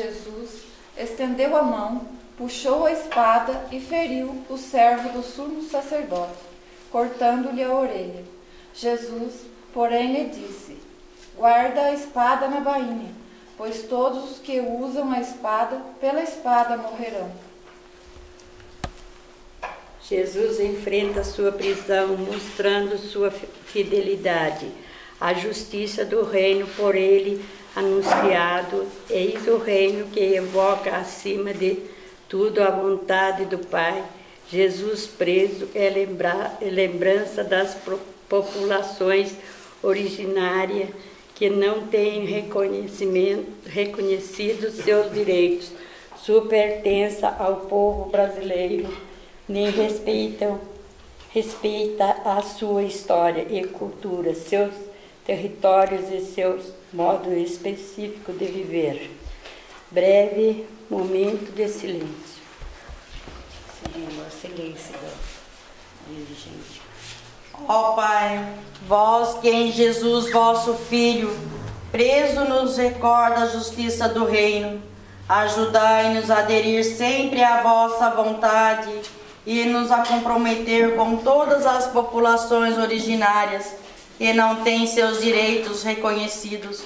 Jesus estendeu a mão, puxou a espada e feriu o servo do sumo sacerdote, cortando-lhe a orelha. Jesus, porém, lhe disse: Guarda a espada na bainha, pois todos os que usam a espada, pela espada morrerão. Jesus enfrenta sua prisão, mostrando sua fidelidade. A justiça do reino por ele anunciado, eis o reino que evoca acima de tudo a vontade do Pai. Jesus preso é lembra, é lembrança das populações originárias que não têm reconhecimento, reconhecido seus direitos, sua pertença ao povo brasileiro nem respeitam respeita a sua história e cultura, seus territórios e seus modo específico de viver. Breve momento de silêncio. Silêncio dele, gente. Ó Pai, vós que em Jesus, vosso Filho, preso nos recorda a justiça do reino, ajudai-nos a aderir sempre à vossa vontade e nos a comprometer com todas as populações originárias que não têm seus direitos reconhecidos.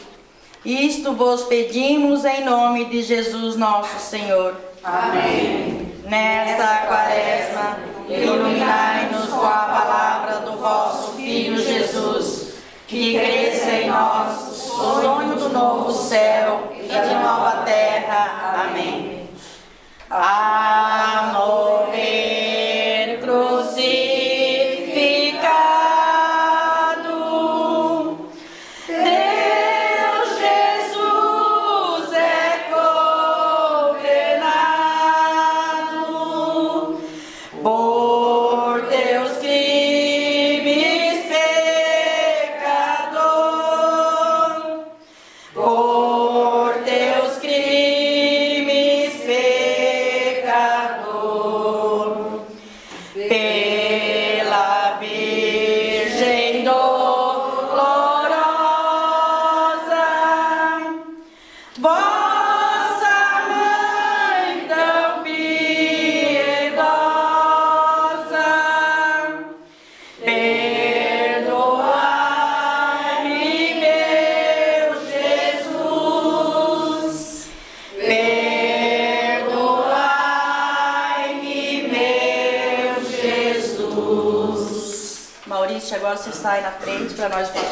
Isto vos pedimos em nome de Jesus nosso Senhor. Amém. Nesta quaresma, iluminai-nos com a palavra do vosso Filho Jesus, que cresça em nós o sonho do novo céu e de nova terra. Amém. A Você sai na frente para nós com a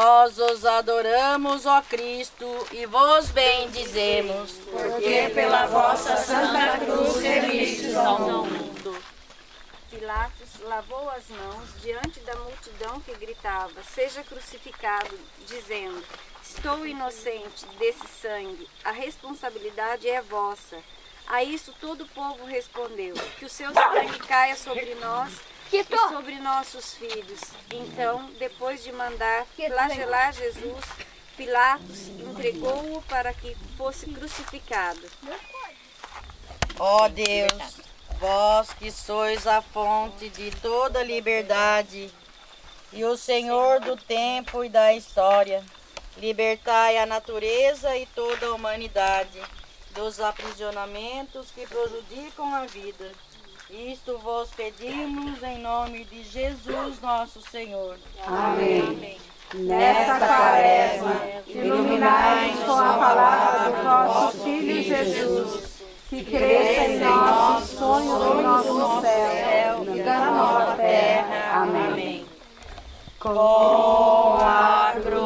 Nós os adoramos, ó Cristo, e vos bendizemos, porque pela vossa santa cruz remistes ao mundo. Pilatos lavou as mãos diante da multidão que gritava: Seja crucificado, dizendo: Estou inocente desse sangue, a responsabilidade é vossa. A isso todo o povo respondeu: Que o seu sangue caia sobre nós e sobre nossos filhos. Então, depois de mandar flagelar Jesus, Pilatos entregou-o para que fosse crucificado. Ó oh Deus, vós que sois a fonte de toda liberdade e o Senhor do tempo e da história, libertai a natureza e toda a humanidade dos aprisionamentos que prejudicam a vida isto vos pedimos em nome de Jesus nosso Senhor. Amém. Amém. Nesta quaresma, iluminai-nos com a palavra do vosso Filho Jesus, que cresça em nós o sonho do nosso céu e da nova terra. Amém. Com a cruz.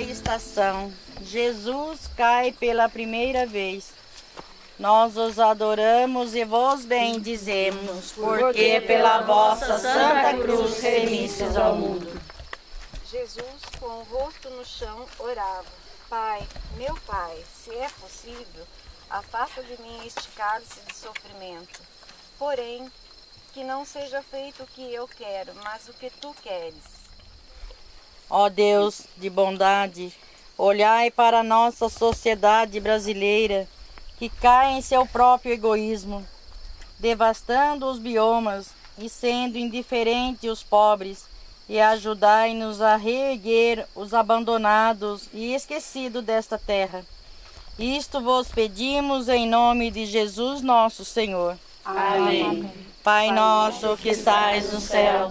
Estação, Jesus cai pela primeira vez. Nós os adoramos e vos bendizemos, porque pela vossa santa cruz remistes ao mundo. Jesus, com o rosto no chão, orava: Pai, meu Pai, se é possível, afasta de mim este cálice de sofrimento. Porém, que não seja feito o que eu quero, mas o que tu queres. Ó Deus de bondade, olhai para a nossa sociedade brasileira que cai em seu próprio egoísmo, devastando os biomas e sendo indiferente os pobres, e ajudai-nos a reerguer os abandonados e esquecidos desta terra. Isto vos pedimos em nome de Jesus nosso Senhor. Amém. Pai nosso que estais no céu,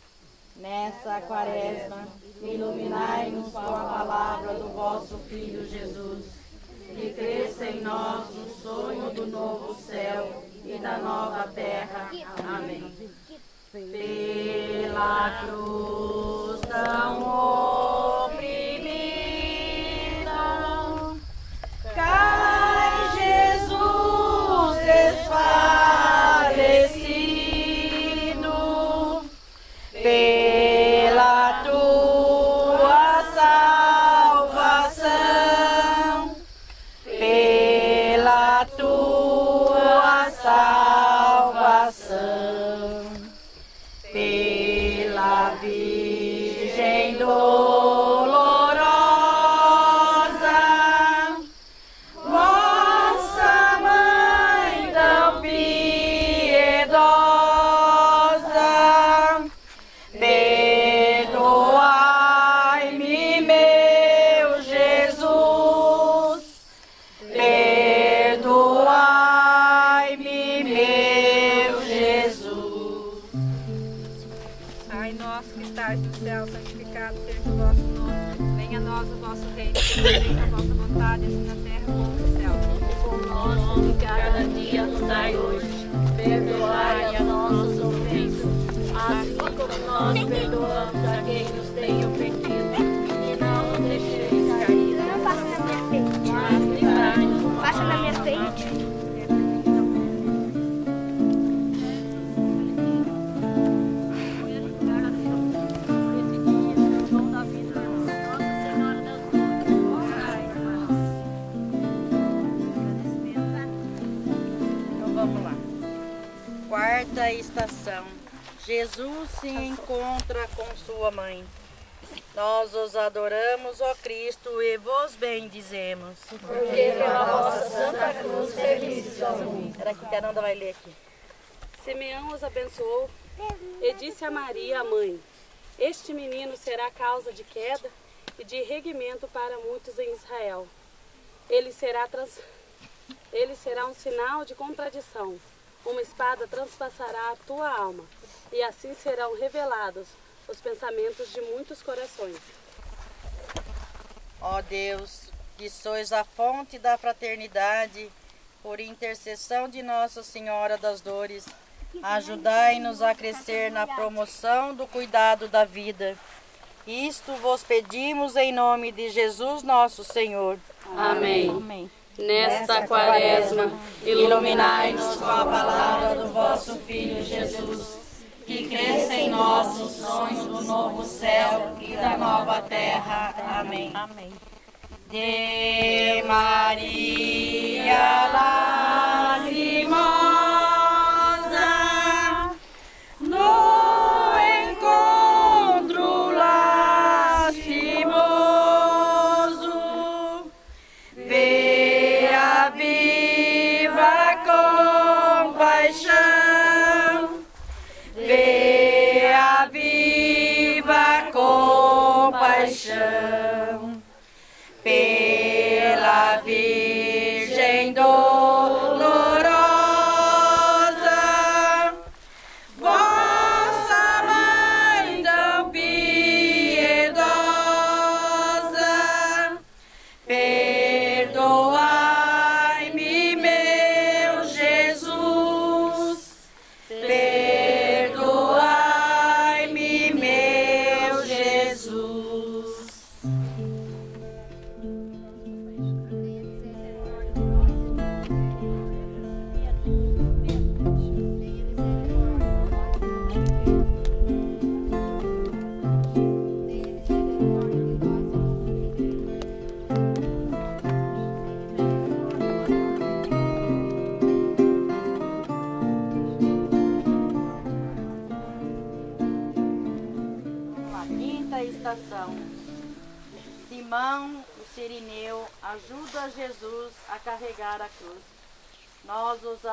Nessa quaresma, iluminai-nos com a palavra do vosso Filho Jesus, que cresça em nós o sonho do novo céu e da nova terra. Amém. Pela cruz tão oprimida, cai Jesus, desfaz. Adoramos, ó Cristo, e vos bendizemos. Porque pela vossa santa cruz felizes ao mundo. Era que vai ler aqui. Simeão os abençoou e disse a Maria, a mãe: Este menino será causa de queda e de erguimento para muitos em Israel. Ele será, trans... Ele será um sinal de contradição. Uma espada transpassará a tua alma, e assim serão revelados os pensamentos de muitos corações. Ó Deus, que sois a fonte da fraternidade, por intercessão de Nossa Senhora das Dores, ajudai-nos a crescer na promoção do cuidado da vida. Isto vos pedimos em nome de Jesus nosso Senhor. Amém. Nesta quaresma, Iluminai-nos com a palavra do vosso Filho Jesus, que cresça em nós os sonhos do novo céu e da nova terra. Amém. Amém. De Maria lagrimosa,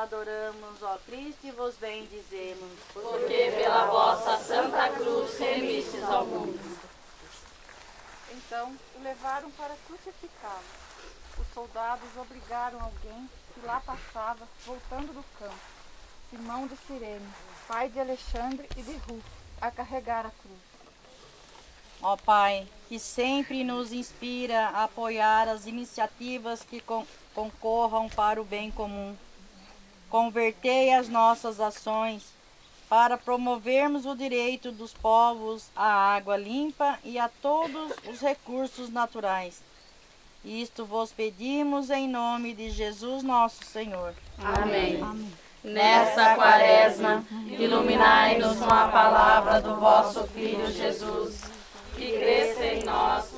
adoramos, ó Cristo, e vos bendizemos. Porque pela vossa santa cruz remistes ao mundo. Então o levaram para crucificá-lo. Os soldados obrigaram alguém que lá passava, voltando do campo, Simão de Cirene, pai de Alexandre e de Rufo, a carregar a cruz. Ó Pai, que sempre nos inspira a apoiar as iniciativas que con- concorram para o bem comum. Convertei as nossas ações para promovermos o direito dos povos à água limpa e a todos os recursos naturais. Isto vos pedimos em nome de Jesus nosso Senhor. Amém. Nesta quaresma, iluminai-nos com a palavra do vosso Filho Jesus, que cresça em nós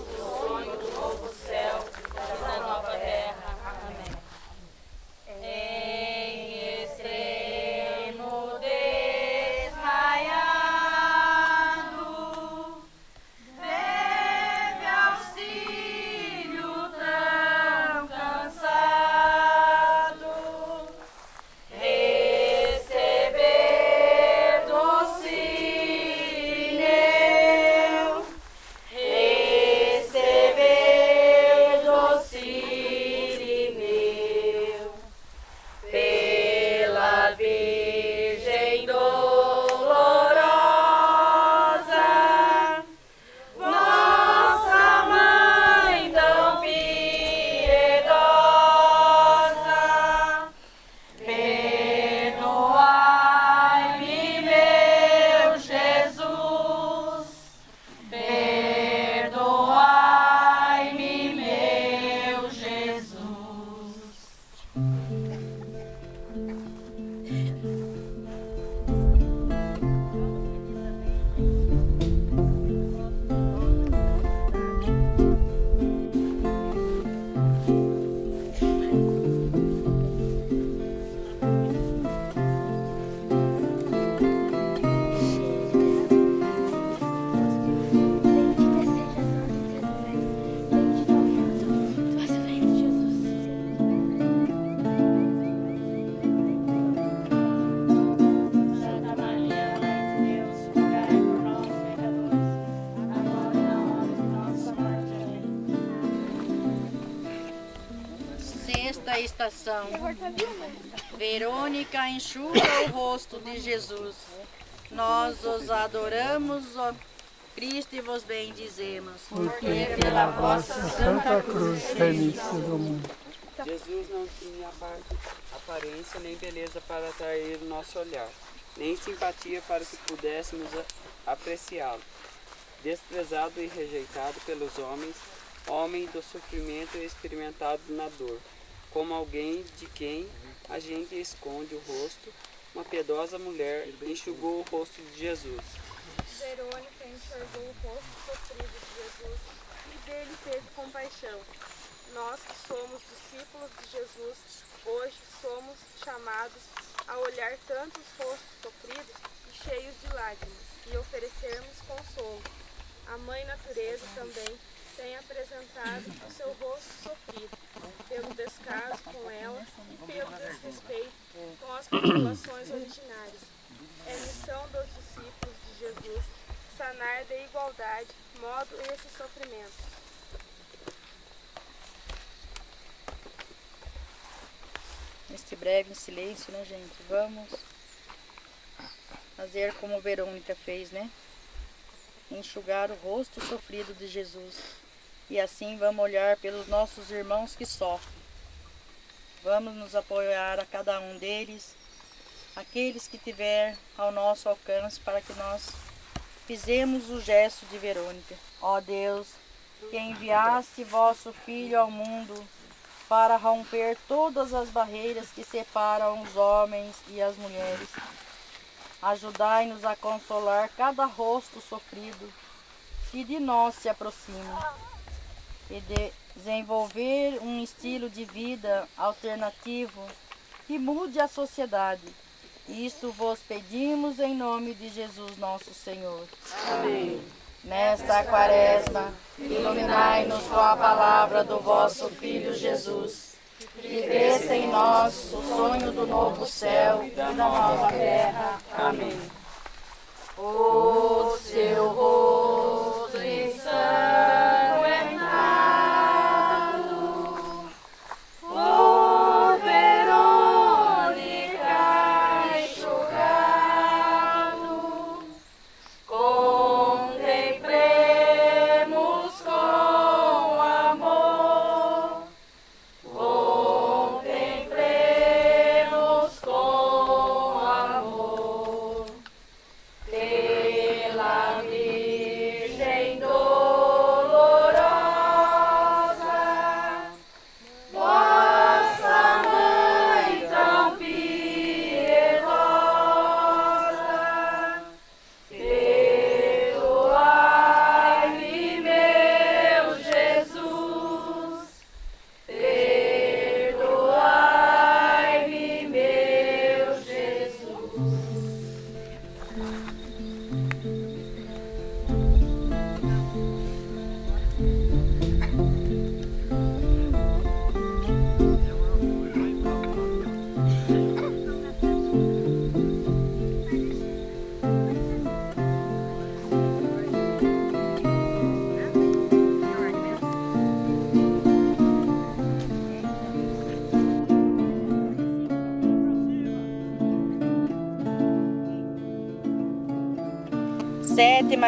Verônica enxuga o rosto de Jesus. Nós os adoramos, ó Cristo, e vos bendizemos. Porque pela vossa Santa Cruz remisse do mundo. Jesus não tinha aparência nem beleza para atrair o nosso olhar, nem simpatia para que pudéssemos apreciá-lo. Desprezado e rejeitado pelos homens, homem do sofrimento e experimentado na dor, como alguém de quem a gente esconde o rosto, uma piedosa mulher enxugou o rosto de Jesus. Verônica enxergou o rosto sofrido de Jesus e dele teve compaixão. Nós que somos discípulos de Jesus, hoje somos chamados a olhar tantos rostos sofridos e cheios de lágrimas e oferecermos consolo. A Mãe Natureza também tem apresentado o seu rosto sofrido, pelo descaso com ela e pelo desrespeito com as populações originárias. É missão dos discípulos de Jesus sanar de igualdade modo esse sofrimento. Neste breve silêncio, né, gente? Vamos fazer como Verônica fez, né? Enxugar o rosto sofrido de Jesus. E assim vamos olhar pelos nossos irmãos que sofrem. Vamos nos apoiar a cada um deles, aqueles que tiver ao nosso alcance, para que nós fizemos o gesto de Verônica. Ó Deus, que enviaste vosso Filho ao mundo para romper todas as barreiras que separam os homens e as mulheres. Ajudai-nos a consolar cada rosto sofrido que de nós se aproxima e desenvolver um estilo de vida alternativo que mude a sociedade. Isto vos pedimos em nome de Jesus nosso Senhor. Amém. Nesta quaresma, iluminai-nos com a palavra do vosso Filho Jesus. Que cresça em nós o sonho do novo céu e da nova terra. Amém. O seu rosto ensanguentado,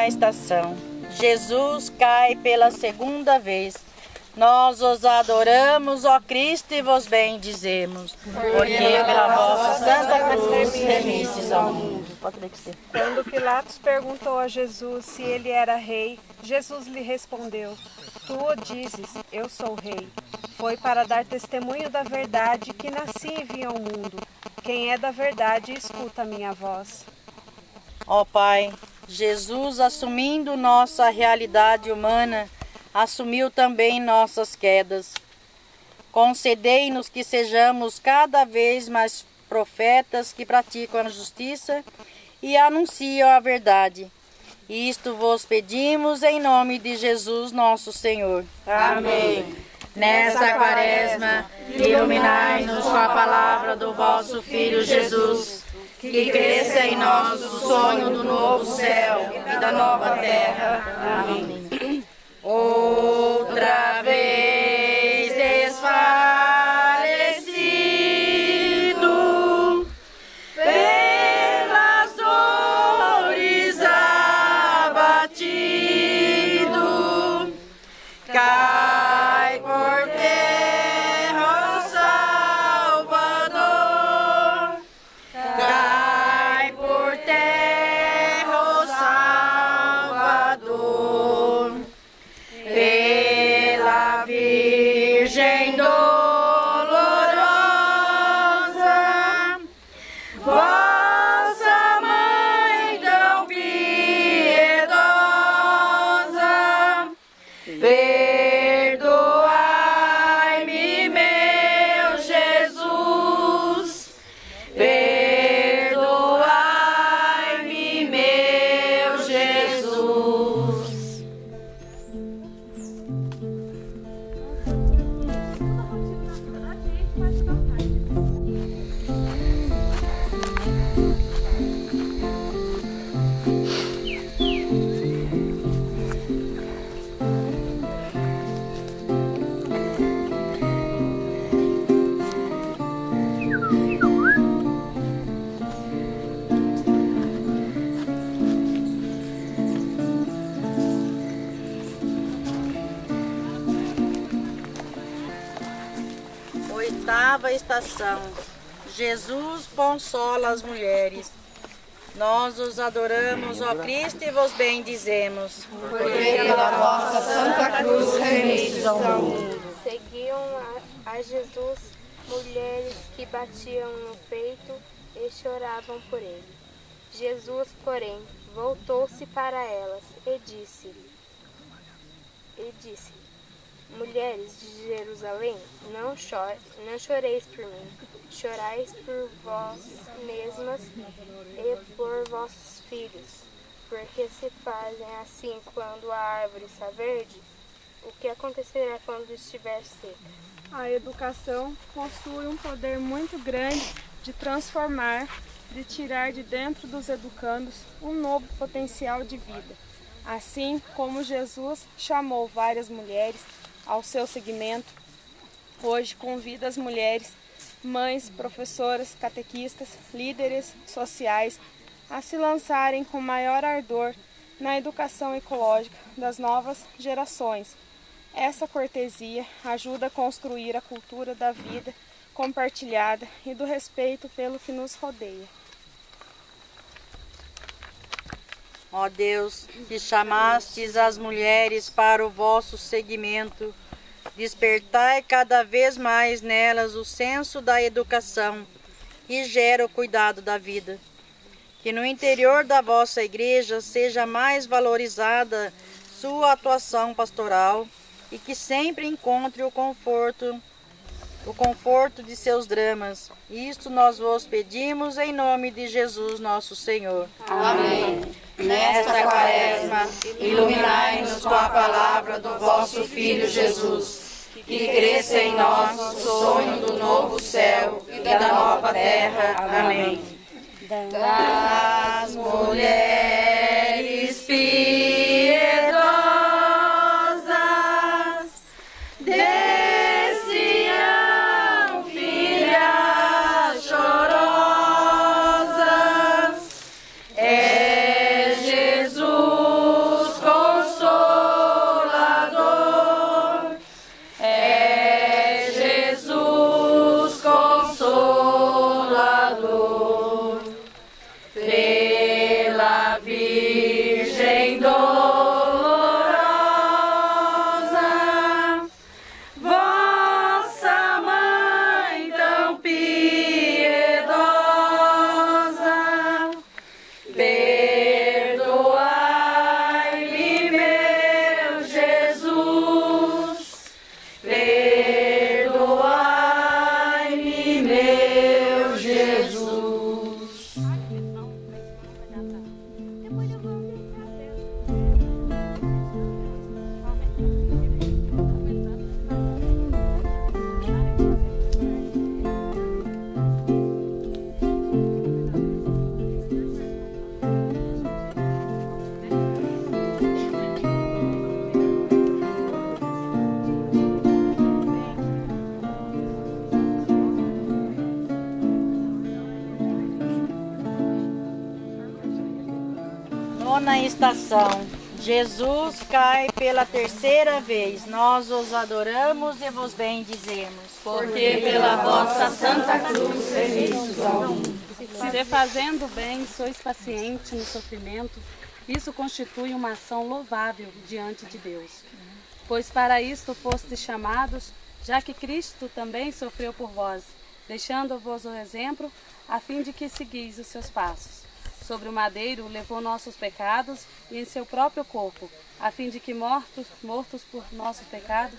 Sétima estação. Jesus cai pela segunda vez. Nós os adoramos, ó Cristo, e vos bendizemos. Porque pela vossa santa cruz remisses ao mundo. Quando Pilatos perguntou a Jesus se ele era rei, Jesus lhe respondeu: Tu o dizes, eu sou rei. Foi para dar testemunho da verdade que nasci e vim ao mundo. Quem é da verdade, escuta a minha voz. Ó Pai, Jesus, assumindo nossa realidade humana, assumiu também nossas quedas. Concedei-nos que sejamos cada vez mais profetas que praticam a justiça e anunciam a verdade. Isto vos pedimos em nome de Jesus, nosso Senhor. Amém. Nesta quaresma, iluminai-nos com a palavra do vosso Filho Jesus. Que cresça em nós o sonho do novo céu e da nova terra. Amém. Outra vez desfale Jesus consola as mulheres. Nós os adoramos, ó Cristo, e vos bendizemos. Porque pela vossa Santa Cruz remistes ao mundo. Seguiam a, a Jesus mulheres que batiam no peito e choravam por ele. Jesus, porém, voltou-se para elas e disse e disse Mulheres de Jerusalém, não, chore, não choreis por mim, chorais por vós mesmas e por vossos filhos, porque se fazem assim quando a árvore está verde, o que acontecerá quando estiver seca? A educação possui um poder muito grande de transformar, de tirar de dentro dos educandos um novo potencial de vida. Assim como Jesus chamou várias mulheres ao seu segmento, hoje convida as mulheres, mães, professoras, catequistas, líderes sociais a se lançarem com maior ardor na educação ecológica das novas gerações. Essa cortesia ajuda a construir a cultura da vida compartilhada e do respeito pelo que nos rodeia. Ó Deus, que chamastes as mulheres para o vosso seguimento, despertai cada vez mais nelas o senso da educação e gera o cuidado da vida. Que no interior da vossa igreja seja mais valorizada sua atuação pastoral e que sempre encontre o conforto, o conforto de seus dramas. Isto nós vos pedimos em nome de Jesus, nosso Senhor. Amém. Nesta quaresma, iluminai-nos com a palavra do vosso Filho Jesus, que cresça em nós o sonho do novo céu e da nova terra. Amém. Das mulheres piedosas, Estação. Jesus cai pela terceira vez. Nós os adoramos e vos bendizemos. Porque pela vossa Santa Cruz remistes ao mundo. Se fazendo bem sois paciente no sofrimento, isso constitui uma ação louvável diante de Deus. Pois para isto fostes chamados, já que Cristo também sofreu por vós, deixando-vos o exemplo, a fim de que seguis os seus passos. Sobre o madeiro levou nossos pecados e em seu próprio corpo, a fim de que mortos, mortos por nossos pecados,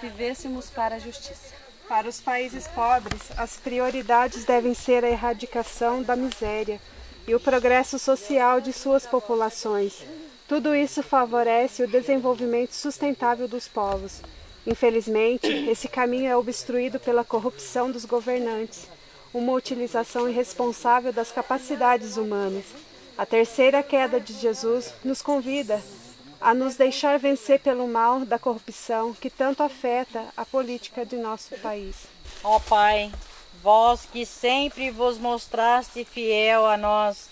vivêssemos para a justiça. Para os países pobres, as prioridades devem ser a erradicação da miséria e o progresso social de suas populações. Tudo isso favorece o desenvolvimento sustentável dos povos. Infelizmente, esse caminho é obstruído pela corrupção dos governantes, uma utilização irresponsável das capacidades humanas. A terceira queda de Jesus nos convida a nos deixar vencer pelo mal da corrupção que tanto afeta a política de nosso país. Ó Pai, vós que sempre vos mostraste fiel a nós,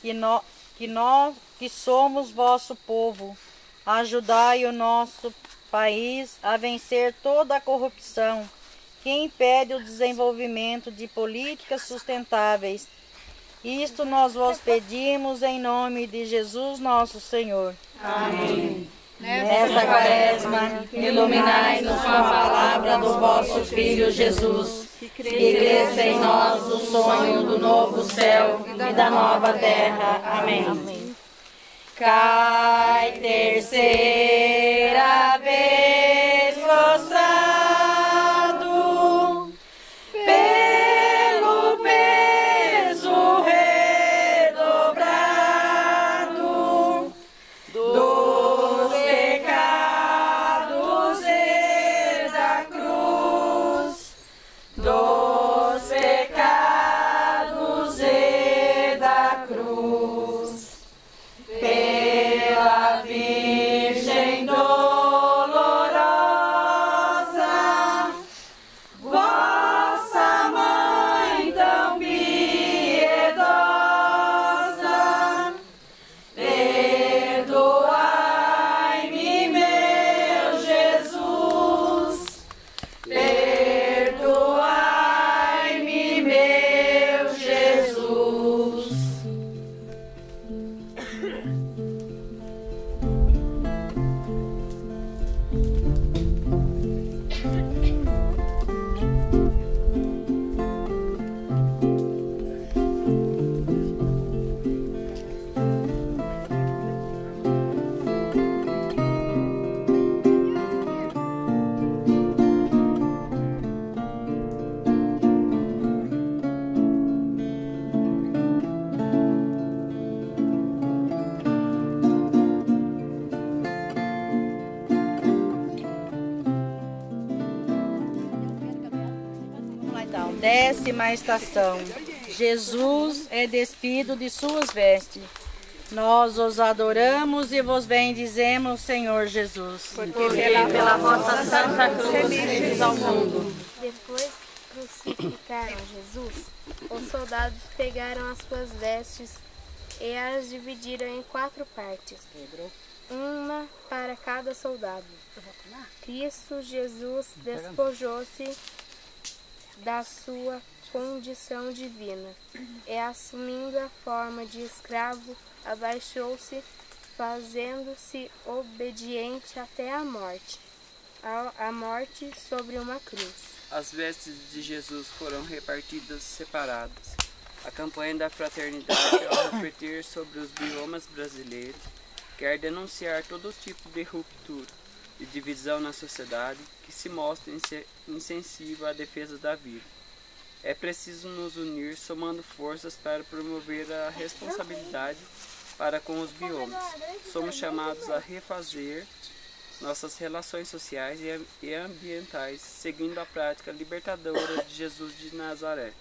que, no, que nós que somos vosso povo, ajudai o nosso país a vencer toda a corrupção que impede o desenvolvimento de políticas sustentáveis. Isto nós vos pedimos em nome de Jesus nosso Senhor. Amém. Nesta quaresma, iluminai-nos com a palavra do vosso Filho Jesus, que cresça em nós o sonho do novo céu e da nova terra. Amém. Cai terceira décima estação. Jesus é despido de suas vestes. Nós os adoramos e vos bendizemos, Senhor Jesus. Porque pela, pela vossa santa cruz vedes ao mundo. Depois que crucificaram Jesus, os soldados pegaram as suas vestes e as dividiram em quatro partes, uma para cada soldado. Cristo Jesus despojou-se da sua condição divina e, assumindo a forma de escravo, abaixou-se, fazendo-se obediente até a morte a, a morte sobre uma cruz. As vestes de Jesus foram repartidas separadas. A campanha da fraternidade, ao refletir sobre os biomas brasileiros, quer denunciar todo tipo de ruptura e divisão na sociedade que se mostra inse- insensível à defesa da vida. É preciso nos unir somando forças para promover a responsabilidade para com os biomas. Somos chamados a refazer nossas relações sociais e am- ambientais, seguindo a prática libertadora de Jesus de Nazaré.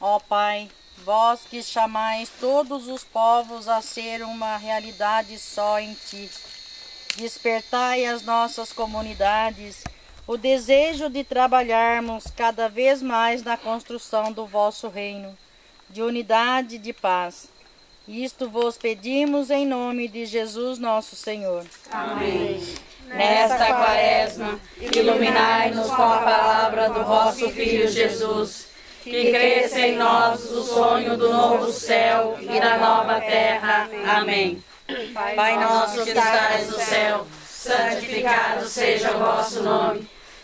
Ó Pai, vós que chamais todos os povos a ser uma realidade só em Ti, despertai as nossas comunidades o desejo de trabalharmos cada vez mais na construção do vosso reino, de unidade e de paz. Isto vos pedimos em nome de Jesus nosso Senhor. Amém. Nesta quaresma, iluminai-nos com a palavra do vosso Filho Jesus, que cresça em nós o sonho do novo céu e da nova terra. Amém. Pai nosso que estais no céu, santificado seja o vosso nome.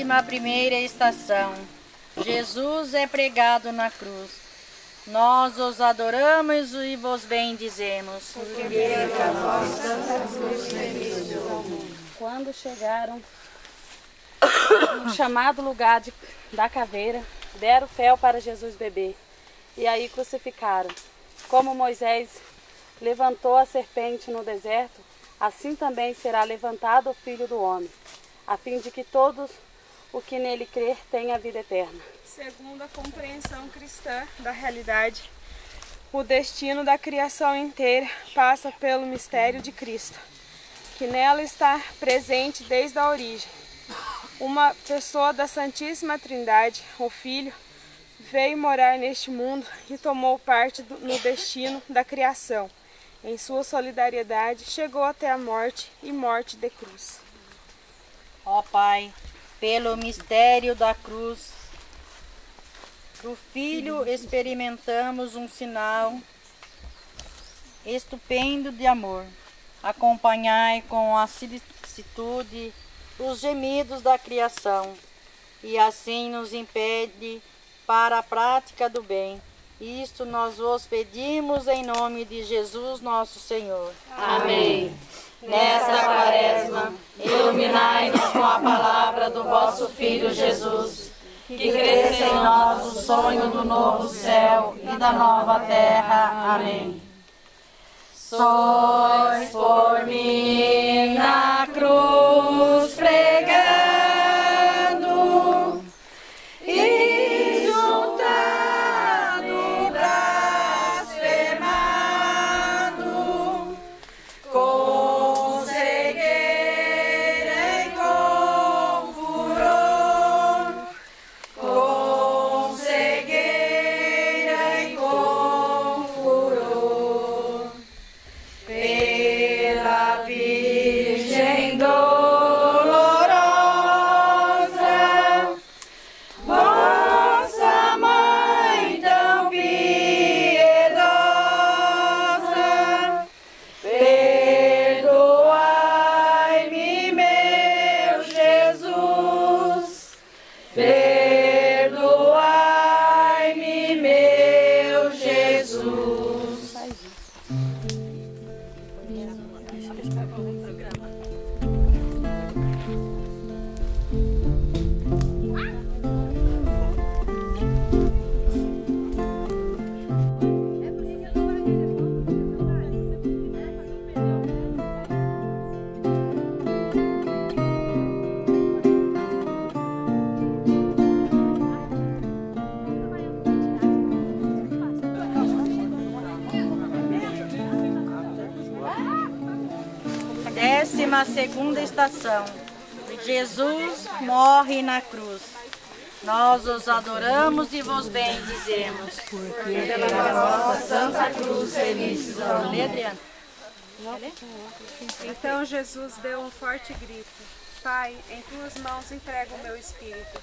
Décima primeira estação. Jesus é pregado na cruz. Nós os adoramos e vos bendizemos. Quando chegaram no chamado lugar de, da caveira, deram fel para Jesus beber. E aí crucificaram. Como Moisés levantou a serpente no deserto, assim também será levantado o Filho do Homem, a fim de que todos o que nele crer tenha vida eterna. Segundo a compreensão cristã da realidade, o destino da criação inteira passa pelo mistério de Cristo, que nela está presente desde a origem. Uma pessoa da Santíssima Trindade, o Filho, veio morar neste mundo e tomou parte do, no destino da criação. Em sua solidariedade, chegou até a morte e morte de cruz. Ó Pai, pelo mistério da cruz, do Filho experimentamos um sinal estupendo de amor. Acompanhai com a solicitude os gemidos da criação e assim nos impede para a prática do bem. Isto nós vos pedimos em nome de Jesus nosso Senhor. Amém. Nesta quaresma, iluminai-nos com a palavra do vosso Filho Jesus, que cresça em nós o sonho do novo céu e da nova terra. Amém. Sois por mim na cruz pregando, Jesus morre na cruz. Nós os adoramos e vos bendizemos. Porque pela vossa santa cruz felizes Adriana. Então Jesus deu um forte grito: Pai, em tuas mãos entrego o meu espírito.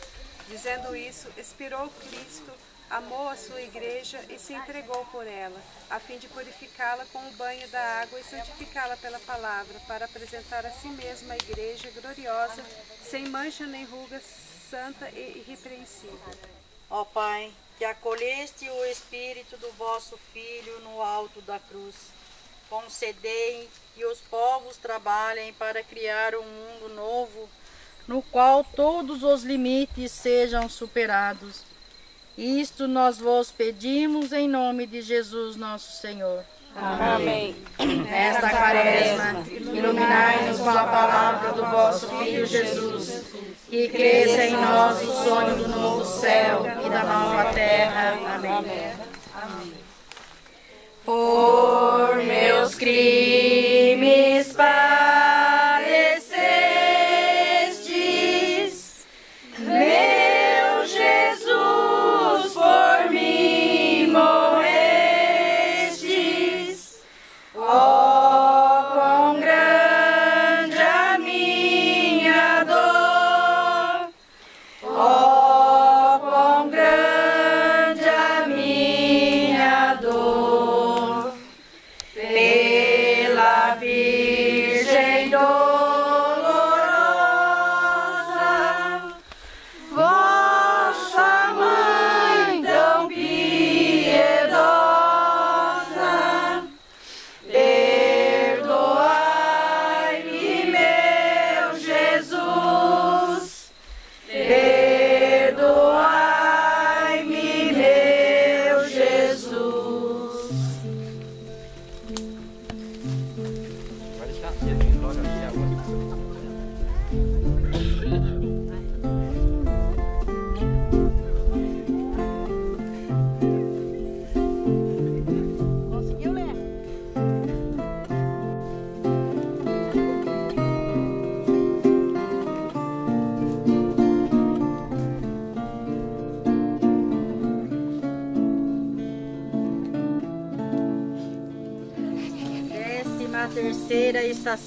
Dizendo isso, expirou Cristo, amou a sua igreja e se entregou por ela, a fim de purificá-la com o banho da água e santificá-la pela palavra, para apresentar a si mesma a igreja gloriosa, sem mancha nem ruga, santa e irrepreensível. Ó Pai, que acolheste o Espírito do vosso Filho no alto da cruz, concedei que os povos trabalhem para criar um mundo novo, no qual todos os limites sejam superados. Isto nós vos pedimos em nome de Jesus nosso Senhor. Amém. Nesta quaresma, iluminai-nos com a palavra do vosso Filho Jesus, que cresça em nós o sonho do novo céu e da nova terra. Amém. Por meus crimes padecestes,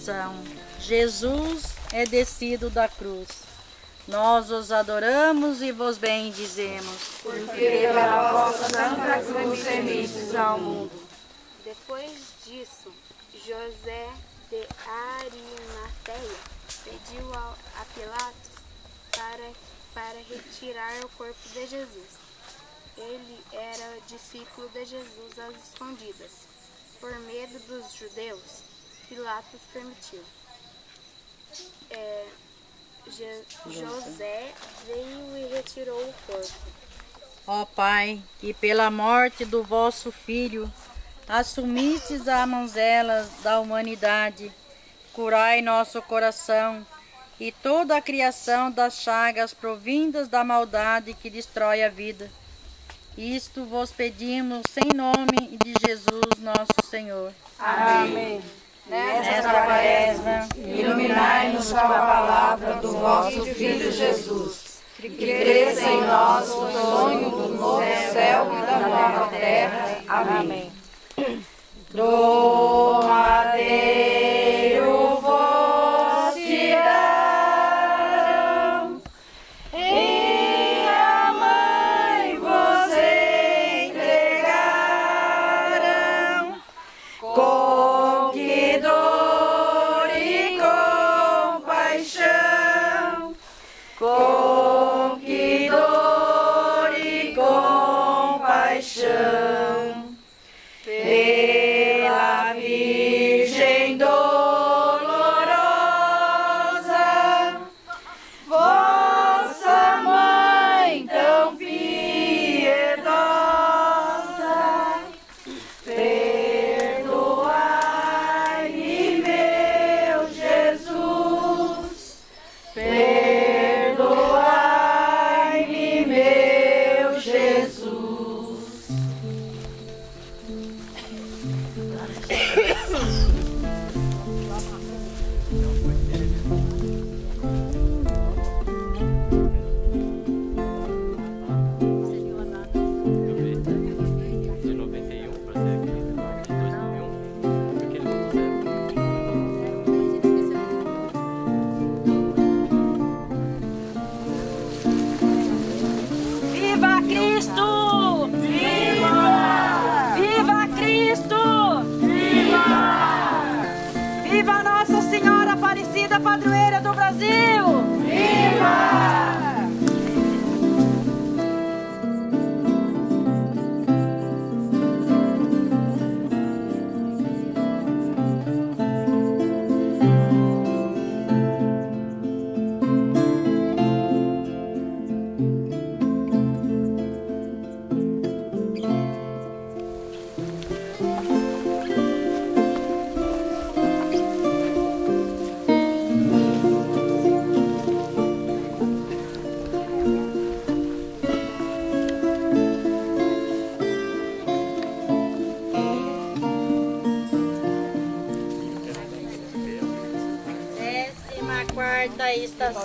estação. Jesus é descido da cruz. Nós os adoramos e vos bendizemos. Porque pela vossa santa cruz remistes ao mundo. Depois disso, José de Arimateia pediu a Pilatos para, para retirar o corpo de Jesus. Ele era discípulo de Jesus às escondidas. Por medo dos judeus, Pilatos permitiu. É, Je- José veio e retirou o corpo. Ó Pai, que pela morte do vosso Filho assumistes a manzelas da humanidade, curai nosso coração e toda a criação das chagas provindas da maldade que destrói a vida. Isto vos pedimos em nome de Jesus nosso Senhor. Amém. Nesta quaresma, Iluminai-nos com a palavra do vosso Filho Jesus, que cresça em nós o sonho do novo céu e da nova terra. Amém. Do madeiro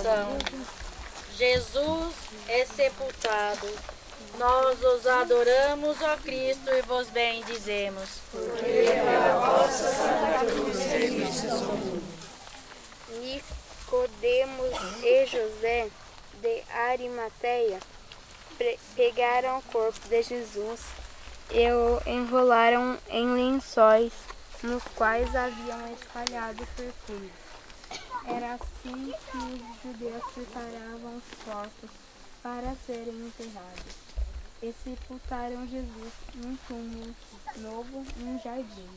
estação. Jesus é sepultado. Nós os adoramos, ó Cristo, e vos bendizemos. Porque vossa Santa Cruz. Nicodemos e José de Arimateia pegaram o corpo de Jesus e o enrolaram em lençóis nos quais haviam espalhado perfume. Era assim que os judeus preparavam os corpos para serem enterrados e sepultaram Jesus num túmulo novo num jardim.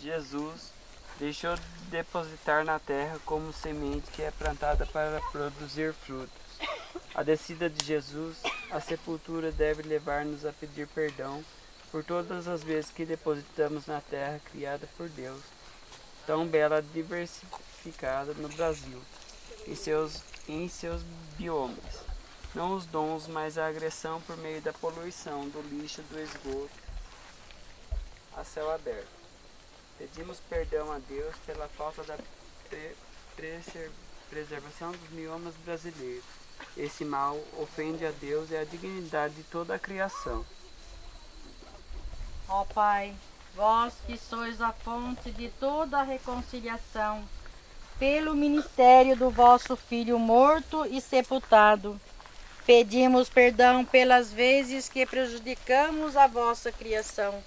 Jesus deixou de depositar na terra como semente que é plantada para produzir frutos. A descida de Jesus à sepultura deve levar-nos a pedir perdão por todas as vezes que depositamos na terra criada por Deus, tão bela diversificada no Brasil, em seus, em seus biomas. Não os dons, mas a agressão por meio da poluição, do lixo, do esgoto, a céu aberto. Pedimos perdão a Deus pela falta da pre preservação dos biomas brasileiros. Esse mal ofende a Deus e a dignidade de toda a criação. Ó Pai, vós que sois a fonte de toda a reconciliação, pelo ministério do vosso Filho morto e sepultado, pedimos perdão pelas vezes que prejudicamos a vossa criação,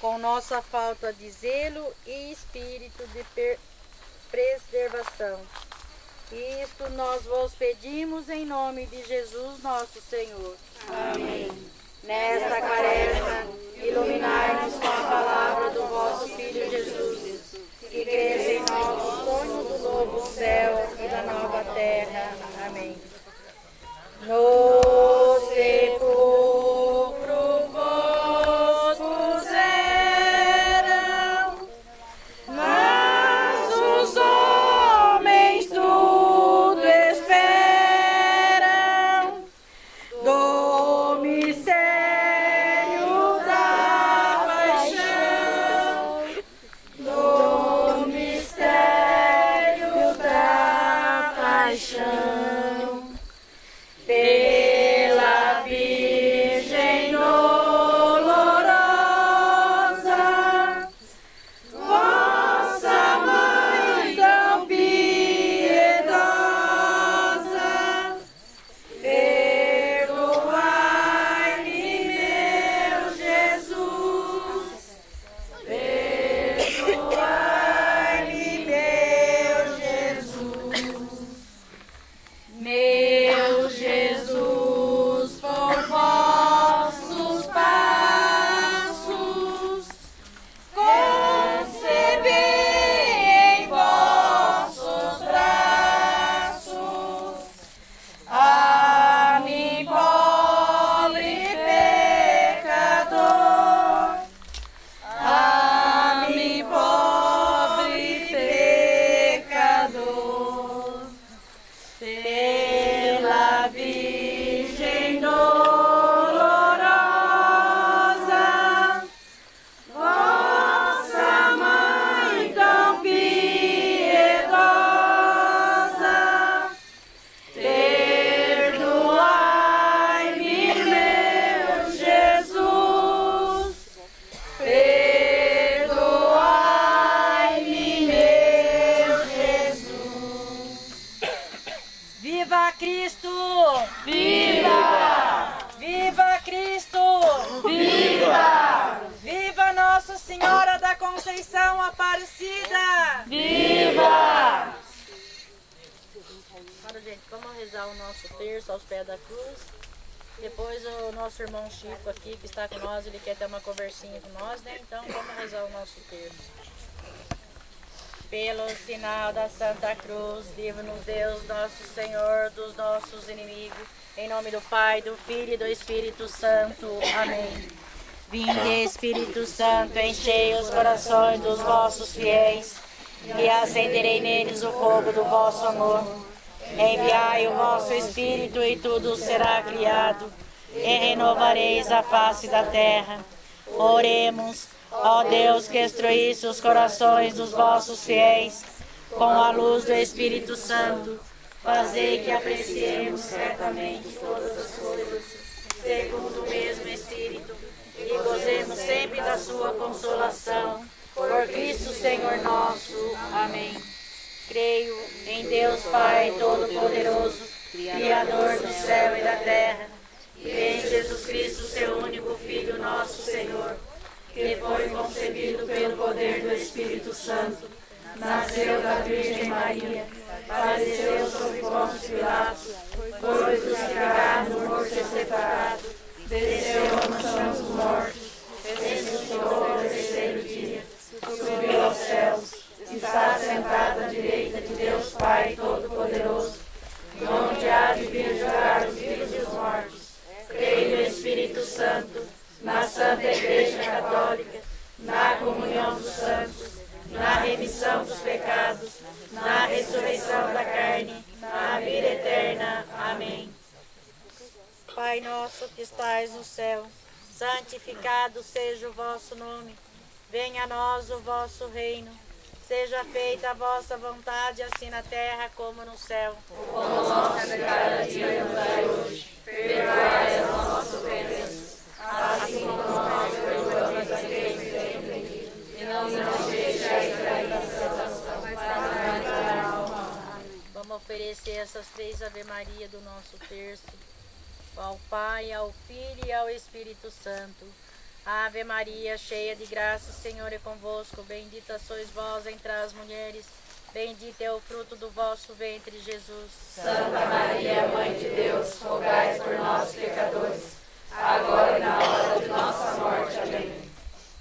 com nossa falta de zelo e espírito de preservação. Isto nós vos pedimos em nome de Jesus nosso Senhor. Amém. Nesta quaresma, iluminai-nos com a palavra do vosso Filho Jesus, que cresça em nós novo céu e da nova terra. Amém. No sepulcro Pai, do Filho e do Espírito Santo. Amém. Vinde, Espírito Santo, enchei os corações dos vossos fiéis e acenderei neles o fogo do vosso amor. Enviai o vosso Espírito e tudo será criado, e renovareis a face da terra. Oremos, ó Deus que instruísse os corações dos vossos fiéis com a luz do Espírito Santo. Fazei que apreciemos certamente todas as coisas, segundo o mesmo Espírito, e gozemos sempre da sua consolação. Por Cristo Senhor nosso. Amém. Creio em Deus Pai Todo-Poderoso, Criador do céu e da terra, e em Jesus Cristo, seu único Filho, nosso Senhor, que foi concebido pelo poder do Espírito Santo, nasceu da Virgem Maria, padeceu sob Pôncio Pilatos, foi crucificado, morto e sepultado, desceu à mansão dos mortos, ressuscitou ao terceiro dia, subiu aos céus, está sentado à direita de Deus Pai Todo-Poderoso, santificado seja o vosso nome. Venha a nós o vosso reino. Seja feita a vossa vontade, assim na terra como no céu. O pão nosso de cada dia nos dai hoje. Perdoai as nossas ofensas, assim como nós perdoamos a quem nos tem ofendido. E não nos deixeis cair nas tentações, mas livrai-nos do mal. Vamos oferecer essas três Ave Maria do nosso terço ao Pai, ao Filho e ao Espírito Santo. Ave Maria, cheia de graça, o Senhor é convosco. Bendita sois vós entre as mulheres. Bendito é o fruto do vosso ventre, Jesus. Santa Maria, Mãe de Deus, rogai por nós, pecadores, agora e na hora de nossa morte. Amém.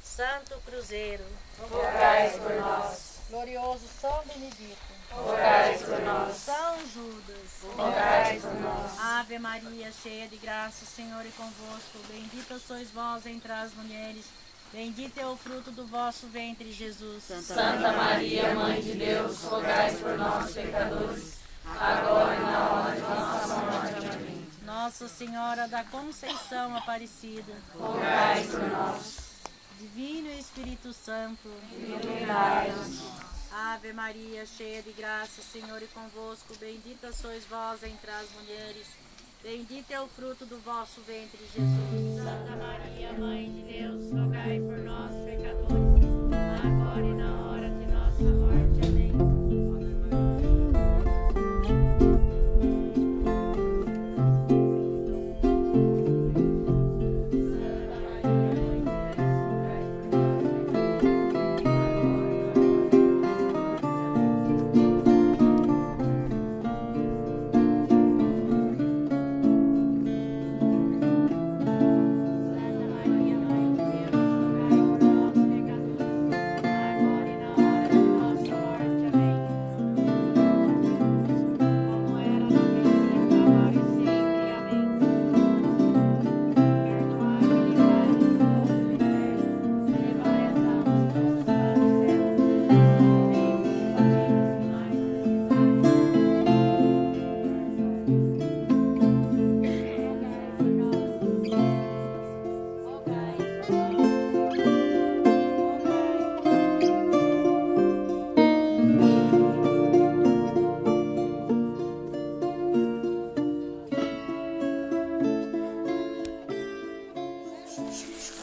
Santo Cruzeiro, rogai por nós. Glorioso São Benedito, rogai por nós. São Judas, rogai por nós. Ave Maria, cheia de graça, o Senhor é convosco. Bendita sois vós entre as mulheres. Bendito é o fruto do vosso ventre, Jesus. Santa Maria, Mãe de Deus, rogai por nós, pecadores, agora e na hora de nossa morte. Amém. Nossa Senhora da Conceição Aparecida, rogai por nós. Divino Espírito Santo, iluminai-nos. Ave Maria, cheia de graça, o Senhor é convosco. Bendita sois vós entre as mulheres. Bendito é o fruto do vosso ventre, Jesus. Santa Maria, Mãe de Deus, rogai por nós, pecadores,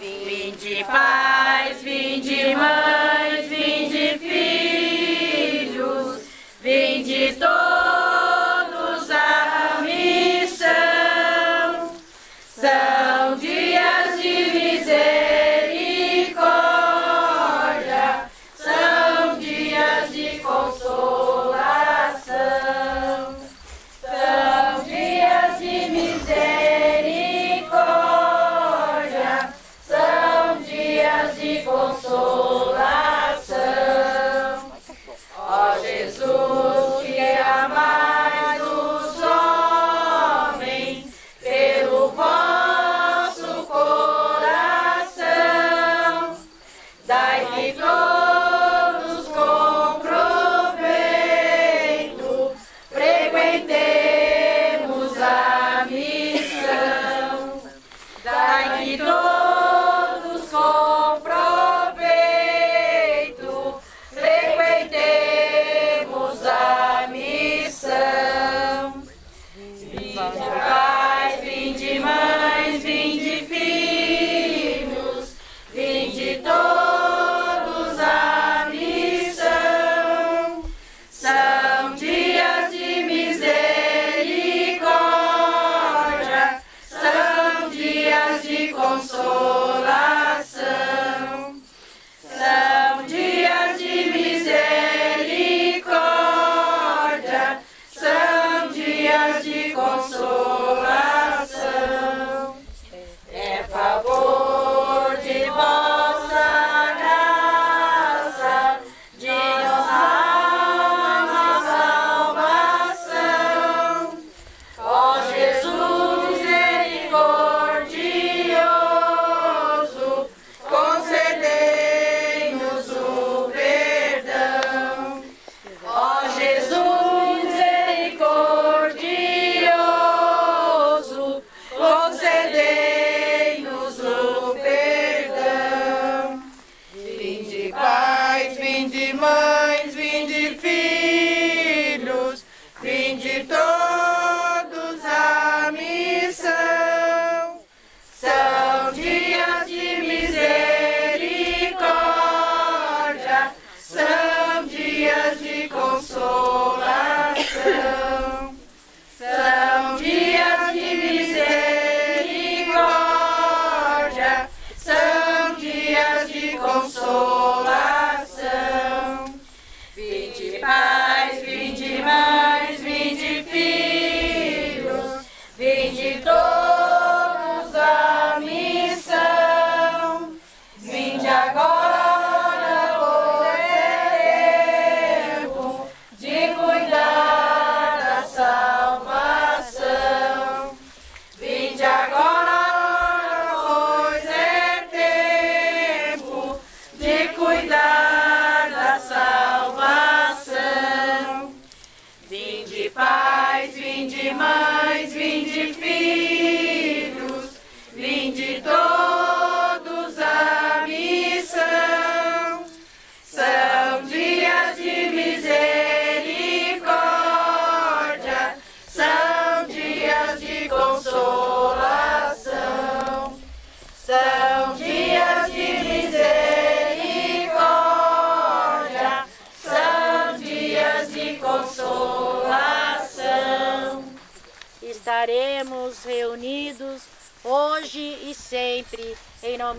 Vinde pais, vinde mães, vinde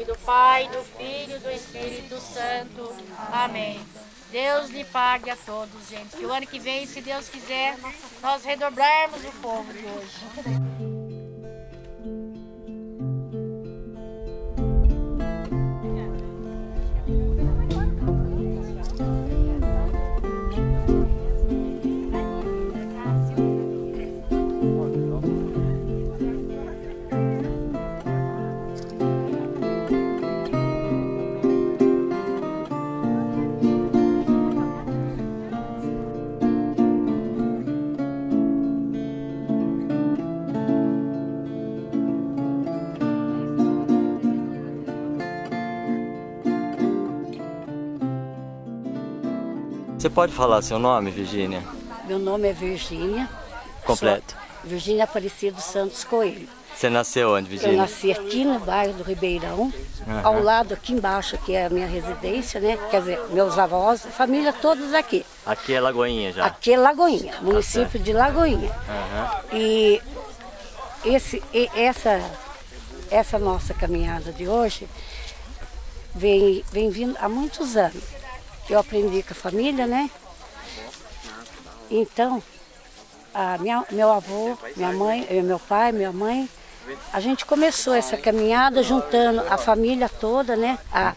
do Pai, do Filho e do Espírito Santo. Amém. Deus lhe pague a todos, gente. Que o ano que vem, se Deus quiser, nós redoblarmos o povo de hoje. Pode falar seu nome, Virgínia? Meu nome é Virgínia. Completo. Virgínia Aparecido Santos Coelho. Você nasceu onde, Virgínia? Eu nasci aqui no bairro do Ribeirão, Uhum. ao lado aqui embaixo, que é a minha residência, né? Quer dizer, meus avós, família todos aqui. Aqui é Lagoinha já. Aqui é Lagoinha, município de Lagoinha. Aham. E esse, e essa, essa nossa caminhada de hoje vem, vem vindo há muitos anos. Eu aprendi com a família, né? Então, a minha, meu avô, minha mãe, eu, meu pai, minha mãe, a gente começou essa caminhada juntando a família toda, né? A,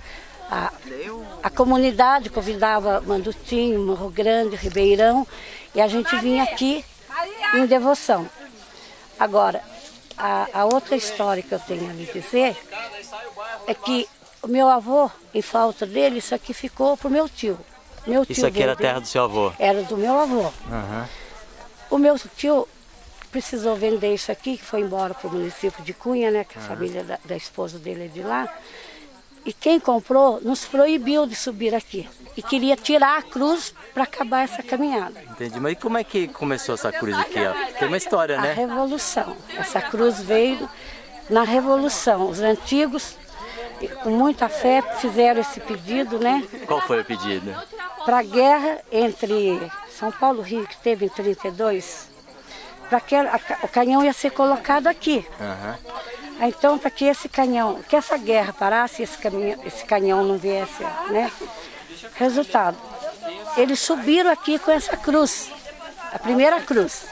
a, a comunidade convidava Mandutinho, Morro Grande, Ribeirão, e a gente vinha aqui em devoção. Agora, a, a outra história que eu tenho a lhe dizer é que o meu avô, em falta dele, isso aqui ficou pro meu tio. Meu tio Isso aqui era a terra do seu avô? Era do meu avô. Aham. O meu tio precisou vender isso aqui, que foi embora para o município de Cunha, né? Que a Ah. família da, da esposa dele é de lá. E quem comprou nos proibiu de subir aqui. E queria tirar a cruz para acabar essa caminhada. Entendi. Mas como é que começou essa cruz aqui? Ó? Tem uma história, A né? revolução. Essa cruz veio na revolução. Os antigos, com muita fé, fizeram esse pedido, né? Qual foi o pedido? para a guerra entre São Paulo e Rio, que teve em 32, para que a- o canhão ia ser colocado aqui. Ah, Então, para que esse canhão, que essa guerra parasse, esse, caminhão, esse canhão não viesse, né? Resultado, eles subiram aqui com essa cruz, a primeira cruz.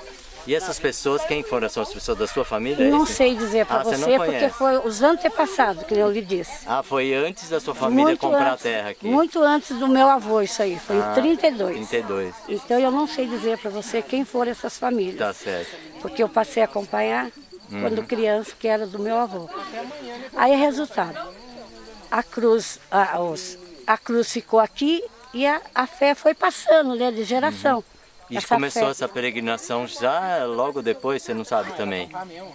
E essas pessoas, quem foram essas pessoas da sua família? é Não sei dizer para ah, você, você, porque foi os antepassados, que eu lhe disse. Ah, foi antes da sua família Muito comprar antes- a terra aqui? Muito antes do meu avô, isso aí, foi Ah, em 32. 32. Então eu não sei dizer para você quem foram essas famílias. Tá certo. porque eu passei a acompanhar Uhum. quando criança, que era do meu avô. Aí, resultado, a cruz, a, os- a cruz ficou aqui e a, a fé foi passando, né, de geração. E Essa começou fé. essa peregrinação já logo depois, você não sabe também?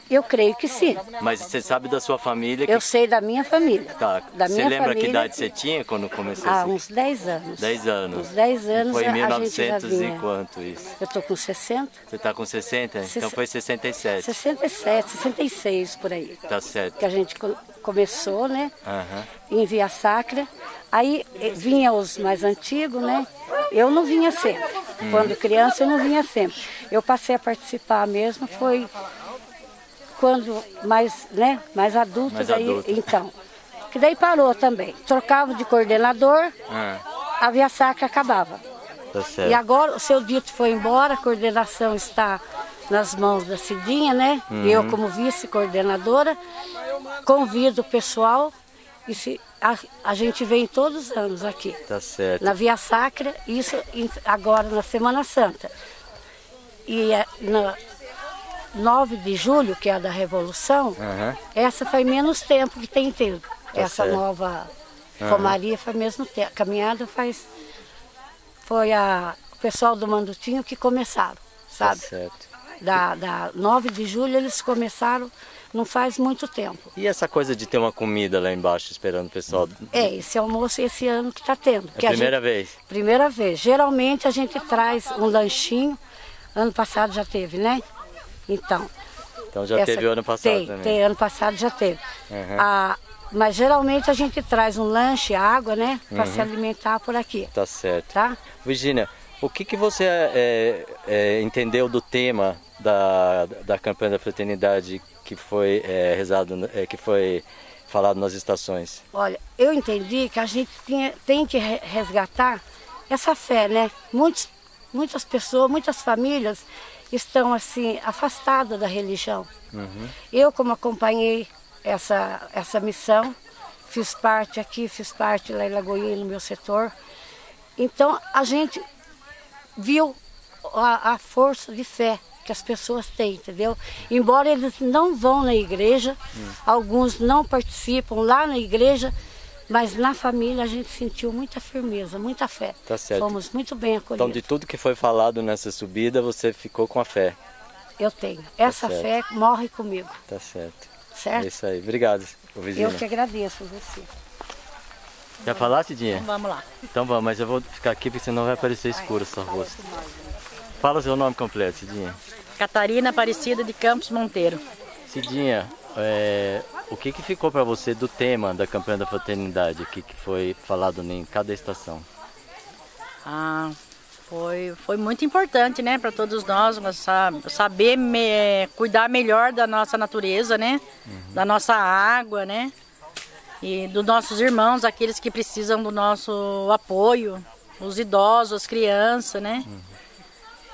Eu creio que sim. Mas você sabe da sua família que... Eu sei da minha família. Tá. da você lembra que idade você tinha quando começou Há esse- uns 10 anos. 10 anos. Uns 10 anos Foi a- em a gente já 1900 e quanto isso? Eu tô com 60, Você tá com 60? Então foi 67. 67, 66 por aí. Tá certo. Que a gente começou, né? Aham. em Via Sacra. Aí eh, vinha os mais antigos, né? Eu não vinha sempre. Hum. Quando criança eu não vinha sempre. Eu passei a participar mesmo, foi quando mais, né, mais adultos Mais aí, adulto. então. Que daí parou também. Trocava de coordenador, Ah, a Via Sacra acabava. tá certo. E agora o seu dito foi embora, a coordenação está nas mãos da Cidinha, né? Uhum. Eu como vice-coordenadora convido o pessoal e se, a, a gente vem todos os anos aqui. Tá certo. Na Via Sacra, isso agora na Semana Santa. E é, na 9 de julho, que é a da Revolução, Aham. essa faz menos tempo que tem tido. Tá essa certo. nova Aham. Romaria faz mesmo tempo. Caminhada faz. Foi a, o pessoal do Mandutinho que começaram, sabe? Tá certo. Da, da 9 de julho eles começaram, não faz muito tempo. E essa coisa de ter uma comida lá embaixo esperando o pessoal? É, esse almoço esse ano que está tendo. É que a primeira gente- vez? Primeira vez. Geralmente a gente traz um lanchinho. Ano passado já teve, né? Então. Então já essa- teve o ano passado tem, também. Tem, ano passado já teve. Ah, mas geralmente a gente traz um lanche, água, né? Para Uhum. se alimentar por aqui. Tá certo. Tá? Virginia, O que, que você é, é, entendeu do tema da, da campanha da fraternidade que foi é, rezado, é, que foi falado nas estações? Olha, eu entendi que a gente tinha, tem que re- resgatar essa fé, né? Muitos, muitas pessoas, muitas famílias estão assim afastadas da religião. Uhum. Eu, como acompanhei essa, essa missão, fiz parte aqui, fiz parte lá em Lagoinha, no meu setor. Então, a gente viu a, a força de fé que as pessoas têm, entendeu? Embora eles não vão na igreja, alguns não participam lá na igreja, mas na família a gente sentiu muita firmeza, muita fé. Tá certo. Fomos muito bem Então, acolhidos. de tudo que foi falado nessa subida, você ficou com a fé. Eu tenho. Essa certo. fé morre comigo, Tá certo. certo? É isso aí. Obrigado, ô vizinha. Eu que agradeço você. Quer falar, Cidinha? Então vamos lá. Então vamos, mas eu vou ficar aqui porque senão vai aparecer escuro sua rosto. Fala o seu nome completo, Cidinha. Catarina Aparecida de Campos Monteiro. Cidinha, é, o que, que ficou para você do tema da campanha da fraternidade aqui que foi falado em cada estação? Ah, foi, foi muito importante, né, para todos nós, nós sa- saber me- cuidar melhor da nossa natureza, né, da nossa água, né, e dos nossos irmãos, aqueles que precisam do nosso apoio, os idosos, as crianças, né,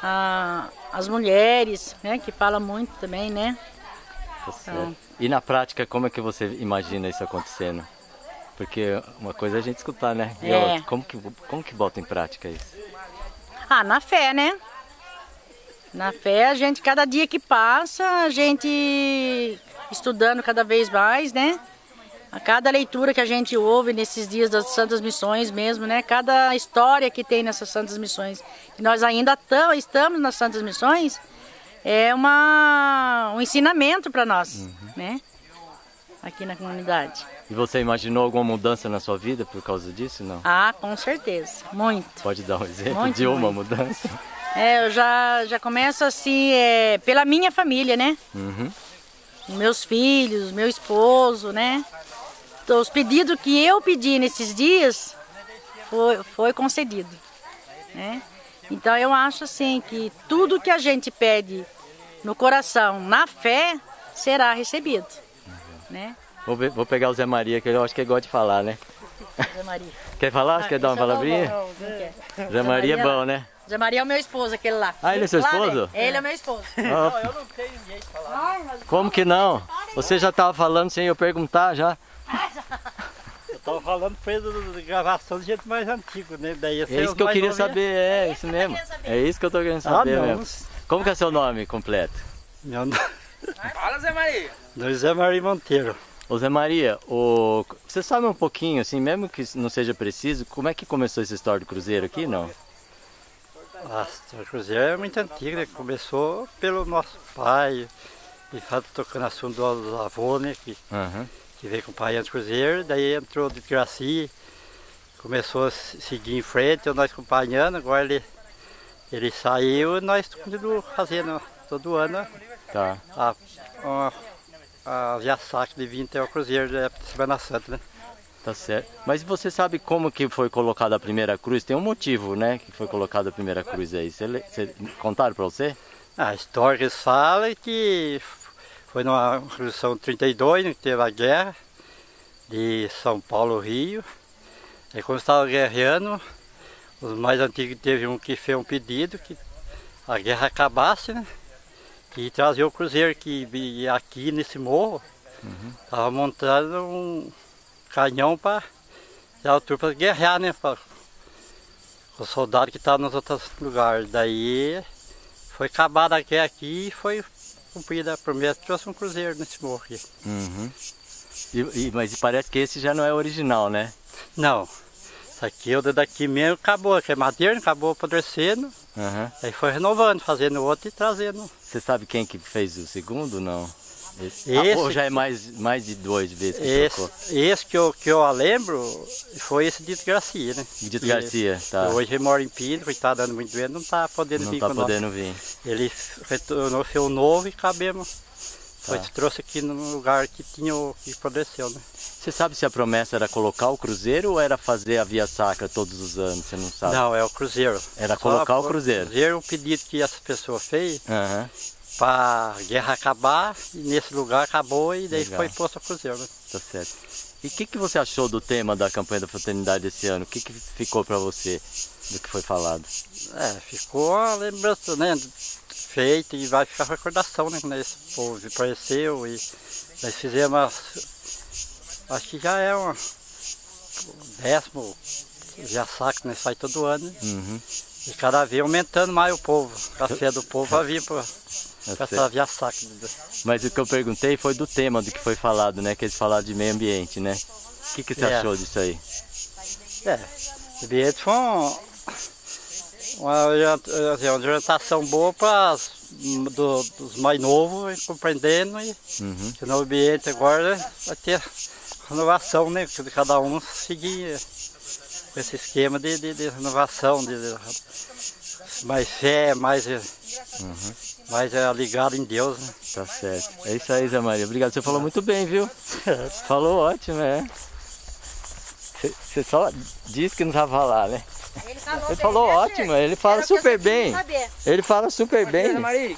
Ah, as mulheres, né, que falam muito também, né. Tá certo. E na prática, como é que você imagina isso acontecendo? Porque uma coisa é a gente escutar, né? E a É. outra, como que, como que bota em prática isso? Ah, na fé, né? Na fé, a gente, cada dia que passa, a gente estudando cada vez mais, né? A cada leitura que a gente ouve nesses dias das Santas Missões mesmo, né? Cada história que tem nessas Santas Missões, que nós ainda tam, estamos nas Santas Missões, é uma, um ensinamento para nós, né? Aqui na comunidade. E você imaginou alguma mudança na sua vida por causa disso? Não? Ah, com certeza, muito. Pode dar um exemplo Muito, de uma muito. mudança? É, eu já, já começo assim, é, pela minha família, né? Uhum. Meus filhos, meu esposo, né? Os pedidos que eu pedi nesses dias foi, foi concedido, né? Então eu acho assim que tudo que a gente pede no coração, na fé, será recebido, né? Vou, vou pegar o Zé Maria, que eu acho que ele gosta de falar, né? Zé Maria. Quer falar? Ah, Quer dar uma palavrinha? não, não quer. Zé Maria é bom, né? Zé Maria é o meu esposo, aquele lá. Ah, ele é seu Lá, esposo? né? Ele é meu esposo. Ó. eu não tenho ninguém de falar. Como que não? Você já estava falando sem eu perguntar já? Eu tava falando foi da gravação de gente mais antigo, né? Daí É isso que eu queria saber, é isso mesmo. É isso que eu tô querendo saber Ah, mesmo. Como que é seu nome completo? Meu nome Fala, Zé Maria. é Zé Maria Monteiro. Ô Zé Maria, o... você sabe um pouquinho, assim, mesmo que não seja preciso, como é que começou essa história do cruzeiro aqui, não? A história do Cruzeiro é muito antiga, né? Começou pelo nosso pai, e fato tocando assunto do avô, né? Que, Aham. Que veio com o pai antes do Cruzeiro, daí entrou de Graci, começou a se- seguir em frente, eu nós acompanhando, agora ele, ele saiu e nós continuamos fazendo todo ano Tá. a, a, a de vir até o Cruzeiro da Semana Santa, né? Tá certo. Mas você sabe como que foi colocada a primeira cruz? Tem um motivo, né, que foi colocada a primeira cruz aí. Le- você contaram pra você? A história que eles falam é que foi numa Revolução 32, né, que teve a guerra de São Paulo Rio. Aí quando estava guerreando, os mais antigos teve um que fez um pedido que a guerra acabasse, né? E trazia o cruzeiro que aqui nesse morro, estava montando um canhão para a turma guerrear, né? Pra, os soldados que estavam nos outros lugares. Daí foi acabada a guerra aqui e foi cumprida a promessa, trouxe um cruzeiro nesse morro aqui. Uhum. E, e- mas parece que esse já não é original, né? Não, isso aqui o daqui mesmo acabou, que é madeira, acabou apodrecendo, Aham. aí foi renovando, fazendo outro e trazendo. Você sabe quem que fez o segundo, não? Esse, Esse- Ah, ou já é mais, mais de dois vezes que trocou? Esse, esse que, eu, que eu lembro foi esse Dito Garcia, né? Dito Que- Garcia, tá. que Hoje ele mora em Pino, coitado, dando muito doente, não tá podendo Não vir tá podendo nós. vir. Ele retornou seu novo e cabemos Foi trouxe aqui no lugar que tinha o que apodreceu, né? Você sabe se a promessa era colocar o cruzeiro ou era fazer a via sacra todos os anos? Você não sabe? Não, é o cruzeiro. Era Só colocar o por- cruzeiro. cruzeiro o pedido que essa pessoa fez Aham, para a guerra acabar e nesse lugar acabou e daí Legal. foi posto o cruzeiro. Né? tá certo. E o que, que você achou do tema da campanha da fraternidade esse ano? O que, que ficou para você do que foi falado? É, ficou a lembrança, né? Feita e vai ficar recordação, né? Quando esse povo apareceu e nós fizemos. a- Acho que já é uma, o décimo já saco, né? Sai todo ano. né? Uhum. E cada vez aumentando mais o povo. A fé do povo vai vir para Essa certo. via saco. Mas o que eu perguntei foi do tema do que foi falado, né? Que eles falaram de meio ambiente, né? O que, que você É. achou disso aí? É, o ambiente foi um- uma, orienta- uma orientação boa para dos mais novos, compreendendo e Uhum. que no ambiente agora vai ter renovação, né? Que cada um seguir com esse esquema de, de, de renovação, de, de mais fé, mais, Uhum. Mais eh, ligado em Deus, né? Tá certo. É isso aí, Zé Maria. Obrigado. Você falou muito bem, viu? falou ótimo, é. Você- Você só disse que não sabe falar, né? Ele falou, Ele falou ótimo, ele fala super bem. Ele fala super bem.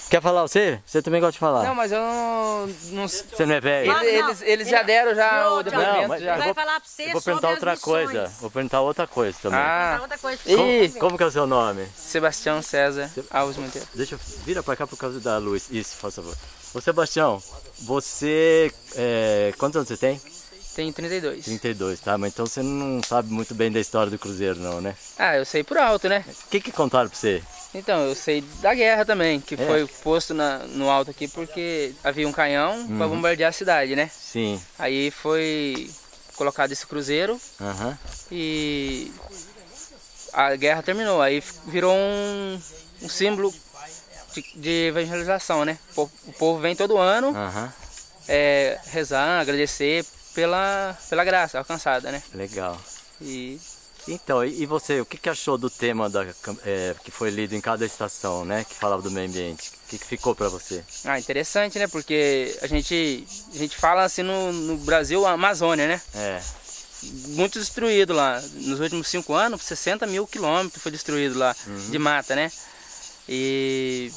Quer falar você? Você também gosta de falar? Não, mas eu não. não Você não é velho? Ele- eles, eles já deram já o depoimento. Não, mas já. eu vou, falar pra você eu vou perguntar outra missões. coisa. Vou perguntar outra coisa também. Ah, outra coisa. Como, Ih. como que é o seu nome? Sebastião César Alves Monteiro. Deixa eu vira pra cá por causa da luz. Isso, por favor. Ô Sebastião, você. é, quantos anos você tem? Tenho 32. 32, tá? Mas então você não sabe muito bem da história do Cruzeiro, não, né? Ah, eu sei por alto, né? O que, que contaram pra você? Então, eu sei da guerra também, que É. foi posto na- no alto aqui porque havia um canhão para Uhum. bombardear a cidade, né? Sim. Aí foi colocado esse cruzeiro Aham. e a guerra terminou. Aí virou um, um símbolo de, de evangelização, né? O povo, vem todo ano Aham. é, rezar, agradecer pela, pela graça alcançada, né? Legal. E Então, e você, o que, que achou do tema da, é, que foi lido em cada estação, né? Que falava do meio ambiente? O que, que ficou pra você? Ah, interessante, né? Porque a gente, a gente fala assim no, no Brasil, a Amazônia, né? É. Muito destruído lá. Nos últimos cinco anos, 60 mil quilômetros foi destruído lá de mata, né? E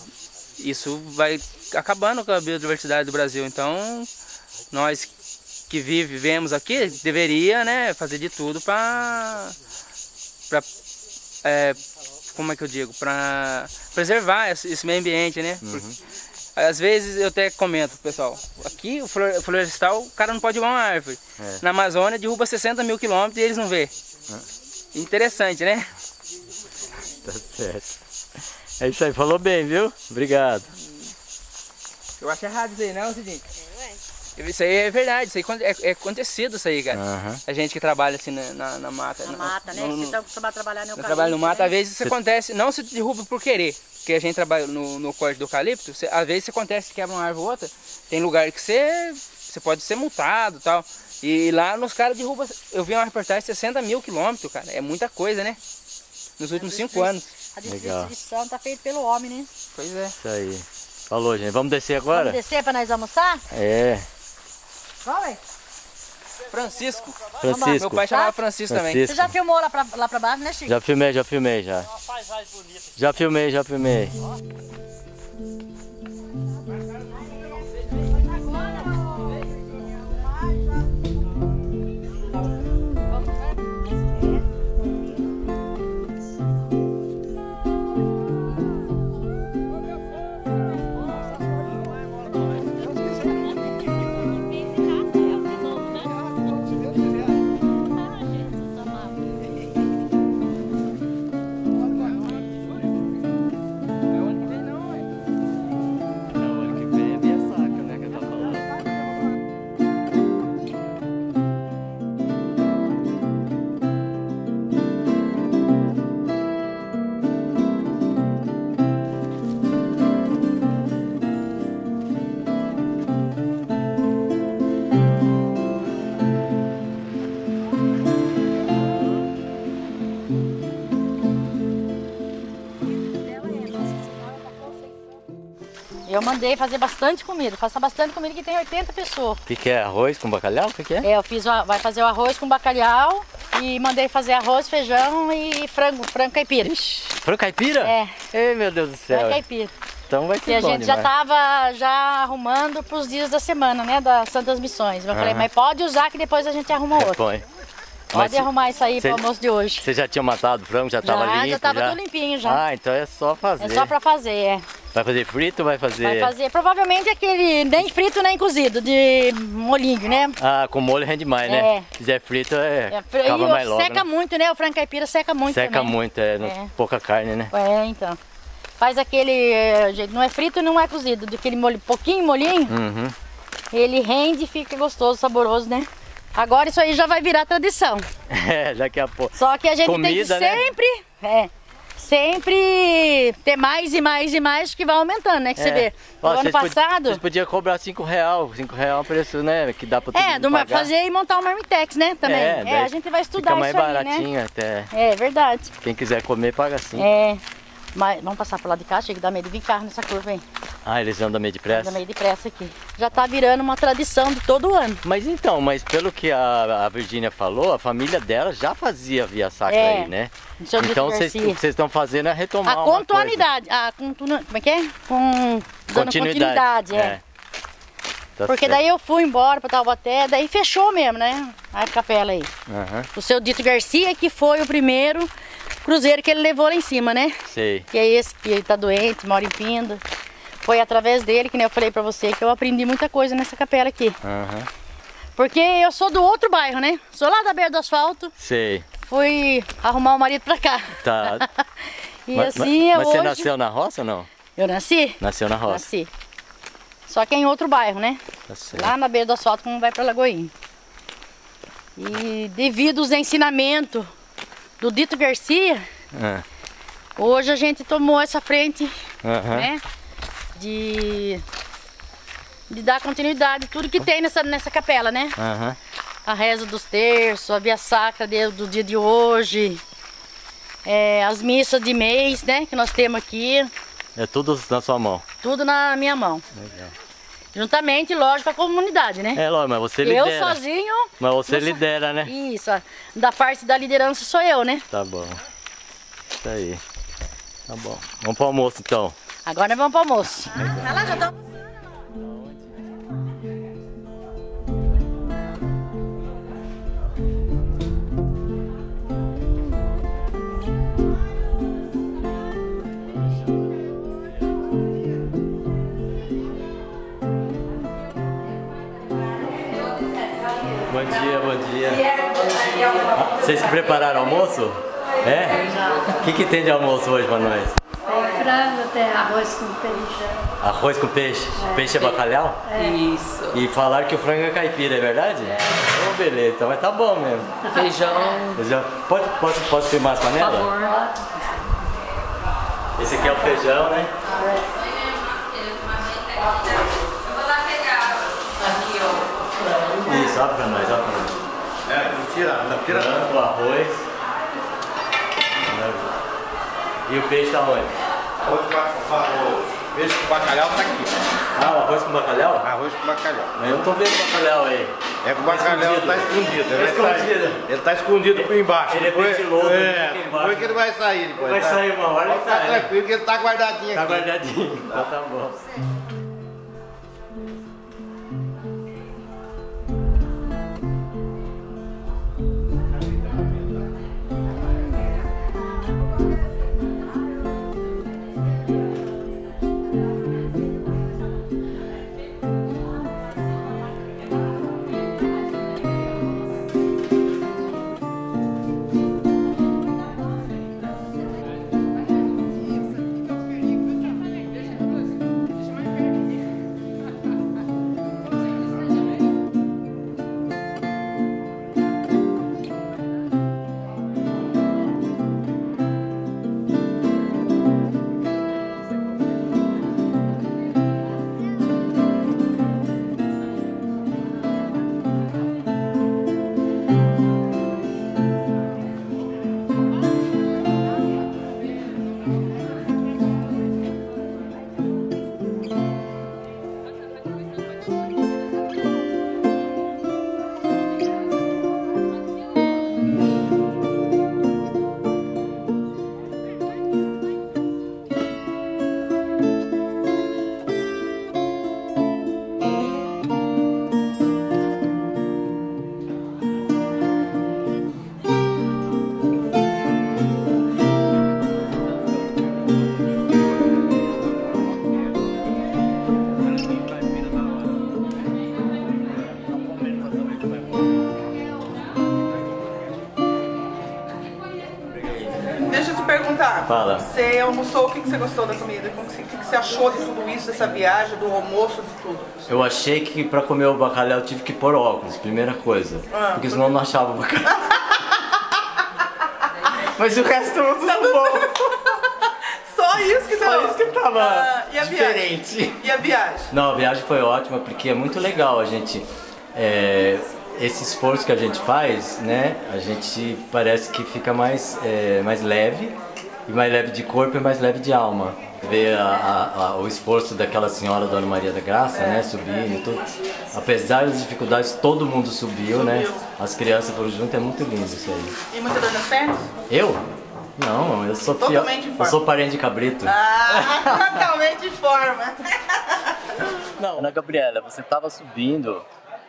isso vai acabando com a biodiversidade do Brasil. Então, nós que vive- vivemos aqui, deveria, né, fazer de tudo para para como é que eu digo, para preservar esse, esse meio ambiente, né? Porque, às vezes eu até comento, pessoal, aqui o flor- florestal, o cara não pode derrubar uma árvore. É. Na Amazônia derruba 60 mil quilômetros e eles não vê. Interessante, né? Tá certo. É isso aí, falou bem, viu? Obrigado. Eu acho errado isso aí, não, Cidinho? Isso aí é verdade, isso aí é, é acontecido isso aí, cara. Aham. A gente que trabalha assim na, na, na mata. Na no- mata, né? no- Vocês no- estão acostumados a trabalhar no eucalipto, trabalho no mato, né? às vezes isso acontece, não se derruba por querer, porque a gente trabalha no, no corte do eucalipto, você- às vezes isso acontece, quebra uma árvore ou outra, tem lugar que você, você pode ser multado e tal. E lá nos caras derrubam, eu vi uma reportagem 60 mil quilômetros, cara, é muita coisa, né? Nos últimos cinco anos. A destruição tá feita pelo homem, né? Pois é. Isso aí. Falou, gente. Vamos descer agora? Vamos descer pra nós almoçar? É. Vamos, hein? Francisco. Francisco. Meu pai chamava Francisco, também. Você já filmou lá pra, lá pra baixo, né, Chico? Já filmei, já filmei, já. Já filmei, já filmei. Eu mandei fazer bastante comida, faça bastante comida que tem 80 pessoas. O que, que é? Arroz com bacalhau? O que, que é? É, eu fiz, vai fazer o arroz com bacalhau e mandei fazer arroz, feijão e frango, frango caipira. Frango caipira? É. Ei, meu Deus do céu. Frango caipira. Então vai E ser a bom gente já demais. tava já arrumando para os dias da semana, né, das Santas Missões. Eu falei, Aham. mas pode usar que depois a gente arruma outro. Põe. Pode Mas arrumar isso aí cê- para o almoço de hoje. Você já tinha matado o frango? Já estava Já, limpo? já tava tudo limpinho já. Ah, então é só fazer. É só para fazer, é. Vai fazer frito ou vai fazer... Vai fazer provavelmente aquele nem frito nem cozido, de molinho, né? Ah, com molho rende mais, né? É. Se fizer frito, é, É, acaba e mais logo. seca né? muito, né? O frango caipira seca muito Seca também. muito, é, É. pouca carne, né? É, então. Faz aquele, é, jeito, não é frito e não é cozido, daquele molho, pouquinho molinho, Uhum. ele rende e fica gostoso, saboroso, né? Agora isso aí já vai virar tradição. É, daqui a pouco. Só que a gente tem que Comida, né? sempre, é, sempre ter mais e mais e mais que vai aumentando, né? Que você vê. No ano passado, Vocês podiam cobrar 5 real. 5 real é um preço, né? Que dá pra todo é, mundo fazer e montar um marmitex, né? Também. É, É, a gente vai estudar Fica mais isso aí, baratinho né? até. É verdade. Quem quiser comer, paga sim. É. Mas vamos passar pro lado de cá, chega que dá medo de vir carro nessa curva, hein? Ah, eles andam meio depressa? Dá meio depressa aqui. Já tá virando uma tradição de todo ano. Mas então, mas pelo que a, a Virgínia falou, a família dela já fazia via sacra É. aí, né? Então vocês, o Garcia. que vocês estão fazendo é retomar A uma continuidade. A. Como é que é? Com... Dando Continuidade. continuidade, é. Tá Porque certo. daí eu fui embora pra Taubaté, daí fechou mesmo, né? A capela aí. Aham, O seu Dito Garcia que foi o primeiro cruzeiro que ele levou lá em cima, né? sei. Que é esse que tá doente, mora em Pinda. Foi através dele, que nem eu falei pra você, que eu aprendi muita coisa nessa capela aqui. Aham, Porque eu sou do outro bairro, né? Sou lá da beira do asfalto, sei. fui arrumar o marido pra cá. Tá. E mas, assim, mas, mas hoje... você nasceu na roça ou não? Eu nasci? Nasceu na roça. Nasci. Só que é em outro bairro, né? Tá. Lá na beira do asfalto, como vai pra Lagoinha. E devido aos ensinamentos do Dito Garcia, Ah, hoje a gente tomou essa frente, Aham. né? De, de dar continuidade tudo que tem nessa, nessa capela, né? aham. A reza dos terços, a via sacra de- do dia de hoje, é, as missas de mês, né? Que nós temos aqui, É tudo na sua mão. tudo na minha mão. Legal. Juntamente, lógico, com a comunidade, né? É, lógico, mas você eu lidera. sozinho. Mas você lidera, né? Isso, da parte da liderança sou eu, né? Tá bom. Isso aí. Tá bom. Vamos pro almoço então. Agora nós vamos pro almoço. Legal. Tá lá, já tá. Bom dia, bom dia. Ah, Vocês que prepararam o almoço? É? O que, que tem de almoço hoje pra nós? Tem frango, tem arroz com peixe. Arroz com peixe? É. Peixe é bacalhau? Isso. E falaram que o frango é caipira, é verdade? É. Oh, beleza, então vai tá bom mesmo. Feijão. Feijão. Pode, posso, posso filmar as panelas? Esse aqui é o feijão, né? Isso, abre pra nós, abre pra nós. É, não tira, não tira. Frango, arroz. E o peixe tá onde? Arroz com. Peixe com bacalhau tá aqui. Ah, o arroz com bacalhau? Arroz com bacalhau. Mas eu não tô vendo bacalhau aí. É com o bacalhau tá escondido. Tá Ele tá- escondido. Ele tá escondido por embaixo. Ele é Depois- ventiloso, É, fica embaixo. depois que ele vai sair depois. Vai tá? sair uma hora, ele sai, né? tranquilo que ele tá guardadinho Tá aqui. guardadinho. Então tá bom. Você almoçou, o que, que você gostou da comida? O que, que você achou de tudo isso, dessa viagem, do almoço, de tudo? Eu achei que pra comer o bacalhau eu tive que pôr óculos, primeira coisa. Ah, porque senão eu não achava o bacalhau. Mas o resto tudo tá bom. Só isso que Só não. isso que tava Ah, e diferente. Viagem? E a viagem? Não, a viagem foi ótima porque é muito legal a gente. é, esse esforço que a gente faz, né? A gente parece que fica mais, é, mais leve, e mais leve de corpo e mais leve de alma. Ver a- a- a- o esforço daquela senhora, Dona Maria da Graça, né? Subindo e tudo. Apesar das dificuldades, todo mundo subiu, né? As crianças foram juntas, é muito lindo isso aí. E muita dor nas pernas? Eu? Não, eu sou fiel. Eu sou parente de cabrito. Ah, totalmente em forma. Não, Ana Gabriela, você estava subindo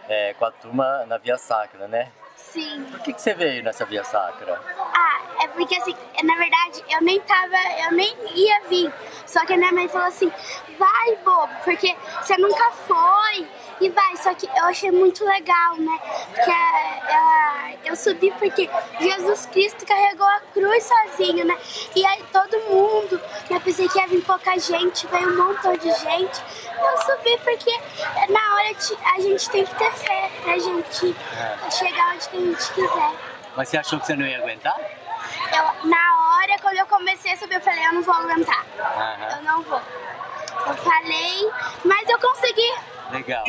é, com a turma na Via Sacra, né? Sim. Por que, que você veio nessa Via Sacra? Ah, é porque assim, na verdade, eu nem tava, eu nem ia vir. Só que a minha mãe falou assim, vai, bobo, porque você nunca foi. E vai, só que eu achei muito legal, né? Porque ah, eu subi porque Jesus Cristo carregou a cruz sozinho, né? E aí todo mundo, eu pensei que ia vir pouca gente, veio um montão de gente. Eu subi porque na hora a gente tem que ter fé pra gente chegar onde a gente quiser. Mas você achou que você não ia aguentar? Eu, na hora, quando eu comecei a subir, eu falei, eu não vou aguentar. Aham. Eu não vou. Eu falei, mas eu consegui. Legal.